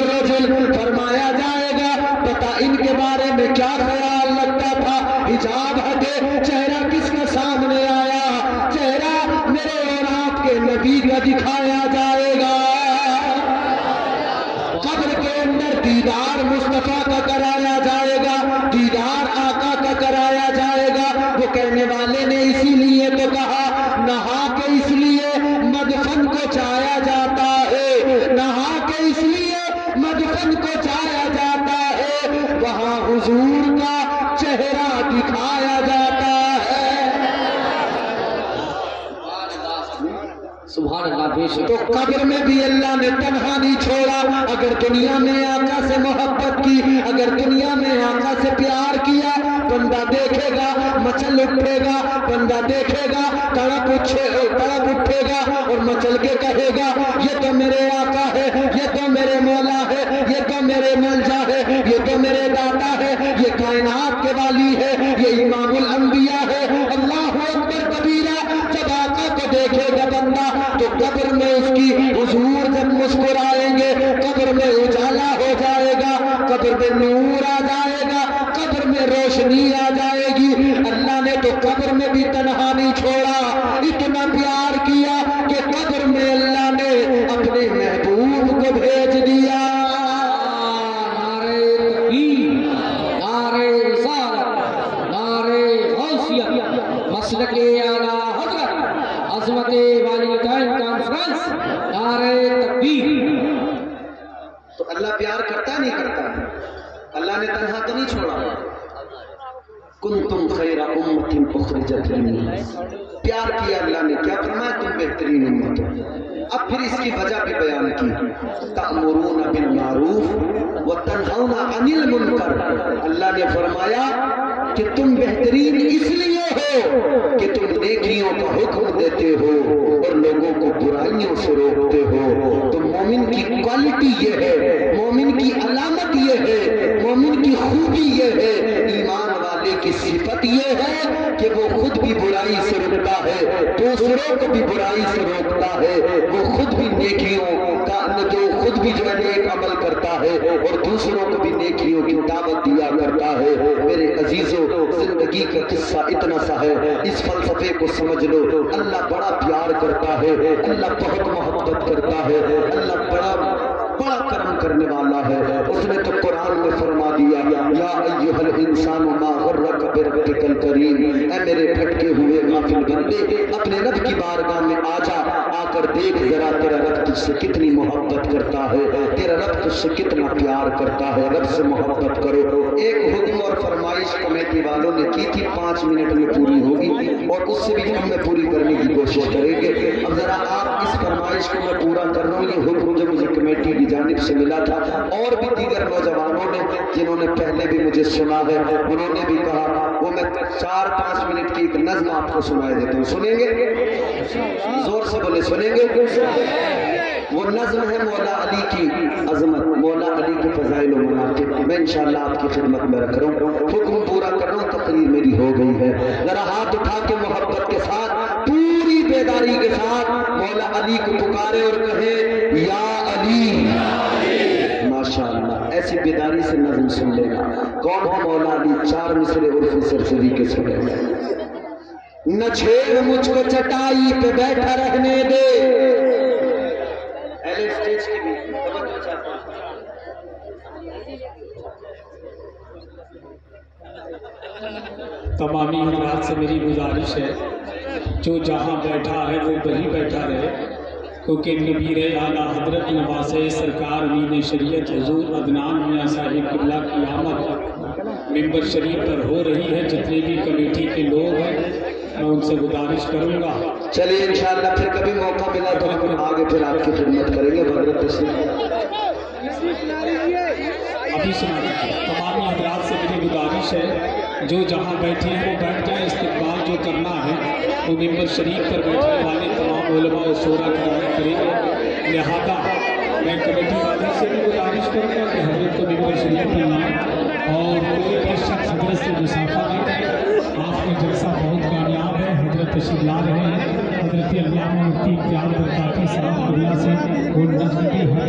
फरमाया जाएगा, पता इनके बारे में क्या ख्याल लगता था? हिजाब हटे चेहरा किसके सामने आया? चेहरा मेरे और आपके नबी का दिखाया जाएगा। कब्र के अंदर दीदार मुस्तफ़ा का कराया जाएगा दीदार आका का कराया जाएगा वो कहने वाले ने इसीलिए तो कहा नहा के इसलिए मदफन को चाया जाता है नहा के इसलिए मदफन को चाया जाता है वहाँ हुजूर का चेहरा दिखाया जाता है सुभान अल्लाह बेशक तो कब्र में भी अल्लाह ने तनहा नहीं छोड़ा। अगर दुनिया में आका से मोहब्बत की, अगर दुनिया में आका से प्यार किया, बंदा देखेगा, मचल उठेगा, बंदा देखेगा, तड़प उठे तड़प उठेगा और मचल के कहेगा, ये तो मेरे आका है, ये तो मेरे मौला है, ये तो मेरे मलजा है, ये तो मेरे दाता है, ये कायनात के वाली है, ये इमामुल अंबिया है, अल्लाह अकबर कबीरा जब आका को देखेगा तो कब्र में उसकी हजूर जब मुस्कुराएँगे, कब्र में उजाला हो जाएगा, कब्र में नूर आ जाएगा, कब्र में रोशनी आ जाएगी। अल्लाह ने तो कब्र में भी तनहा नहीं छोड़ा। इतना प्यार किस्सा इतना सा है, इस फलसफे को समझ लो। अल्लाह बड़ा प्यार करता है, अल्लाह बहुत मोहब्बत करता है, अल्लाह बड़ा बड़ा कर्म करने वाला है। उसने तो कुरान में फरमा दिया, या अय्युहल इंसान करीम, ऐ मेरे भटके हुए गाफिल बंदे अपने रब की बारगाह में आजा आकर देख जरा तेरा रब तुझसे कितनी मोहब्बत करता है तेरा रब तुझसे कितना प्यार करता है रब से मोहब्बत करो। एक हुक्म और फरमाइश कमेटी वालों ने की थी, पाँच मिनट में पूरी होगी और उससे भी में पूरी करने की कोशिश करेंगे। अब जरा आप इस फरमाइश को मैं पूरा कर रहा हूँ। ये हुक्म जो मुझे कमेटी की जानिब से मिला था, और भी दीगर नौजवानों ने, जिन्होंने पहले भी मुझे सुना है, उन्होंने भी कहा, वो मैं चार पाँच मिनट की एक नज्म आपको सुनाई देता हूँ। सुनेंगे? ज़ोर से बोले सुनेंगे वो नज्म है मौला अली की अजमत। मौला अली के फजाइल मनाकिब मैं इंशाल्लाह आपकी खिदमत में रख रहा हूँ। हुक्म पूरा कर रहा हूँ, तकरीर मेरी हो गई है। जरा हाथ उठा के मोहब्बत के साथ, पूरी बेदारी के साथ मौला अली को पुकारे और कहे, या अली। माशाअल्लाह ऐसी बेदारी से नजम सुन लेना। कौन है मौला अली? चार मिसरे उर्फ़ सरसरी के सुने न छेड़ मुझको चटाई पे बैठा रहने दे। हूँ। तमामी हजरात से मेरी गुजारिश है, जो जहाँ बैठा है, वो वहीं बैठा रहे। क्योंकि नबीर आला हज़रत नवास सरकार मीन शरीयत हजूर अदनान मियाँ साहिब किबला की आमद मेंबर शरीफ पर हो रही है। जितने भी कमेटी के लोग हैं मैं उनसे गुजारिश करूँगा। चलिए इंशाल्लाह फिर कभी मौका मिला तो हम आगे फिर आपकी खिदमत करेंगे तशरीफ़ अभी सुना तमाम हजरात से मेरी गुजारिश है जो जहाँ बैठे हैं वो बैठ जाए इस्तेमाल जो करना है वो मेंबर शरीफ पर बैठने वाले तमाम शोरा कराया करेंगे। लिहाजा मैं कमेटी वाले से भी गुजारिश करूँगा कि हज़रत को मेंबर शरीफ पर लाएँ और कोई भी शख्स हज़रत से मुसाफा न करे। आपका जलसा बहुत कामयाब है, हज़रत तशीफ ला रहे हैं। हज़रत अल्लाह मुफ्ती प्यार बरकाती साहब दुनिया से और नज़र हर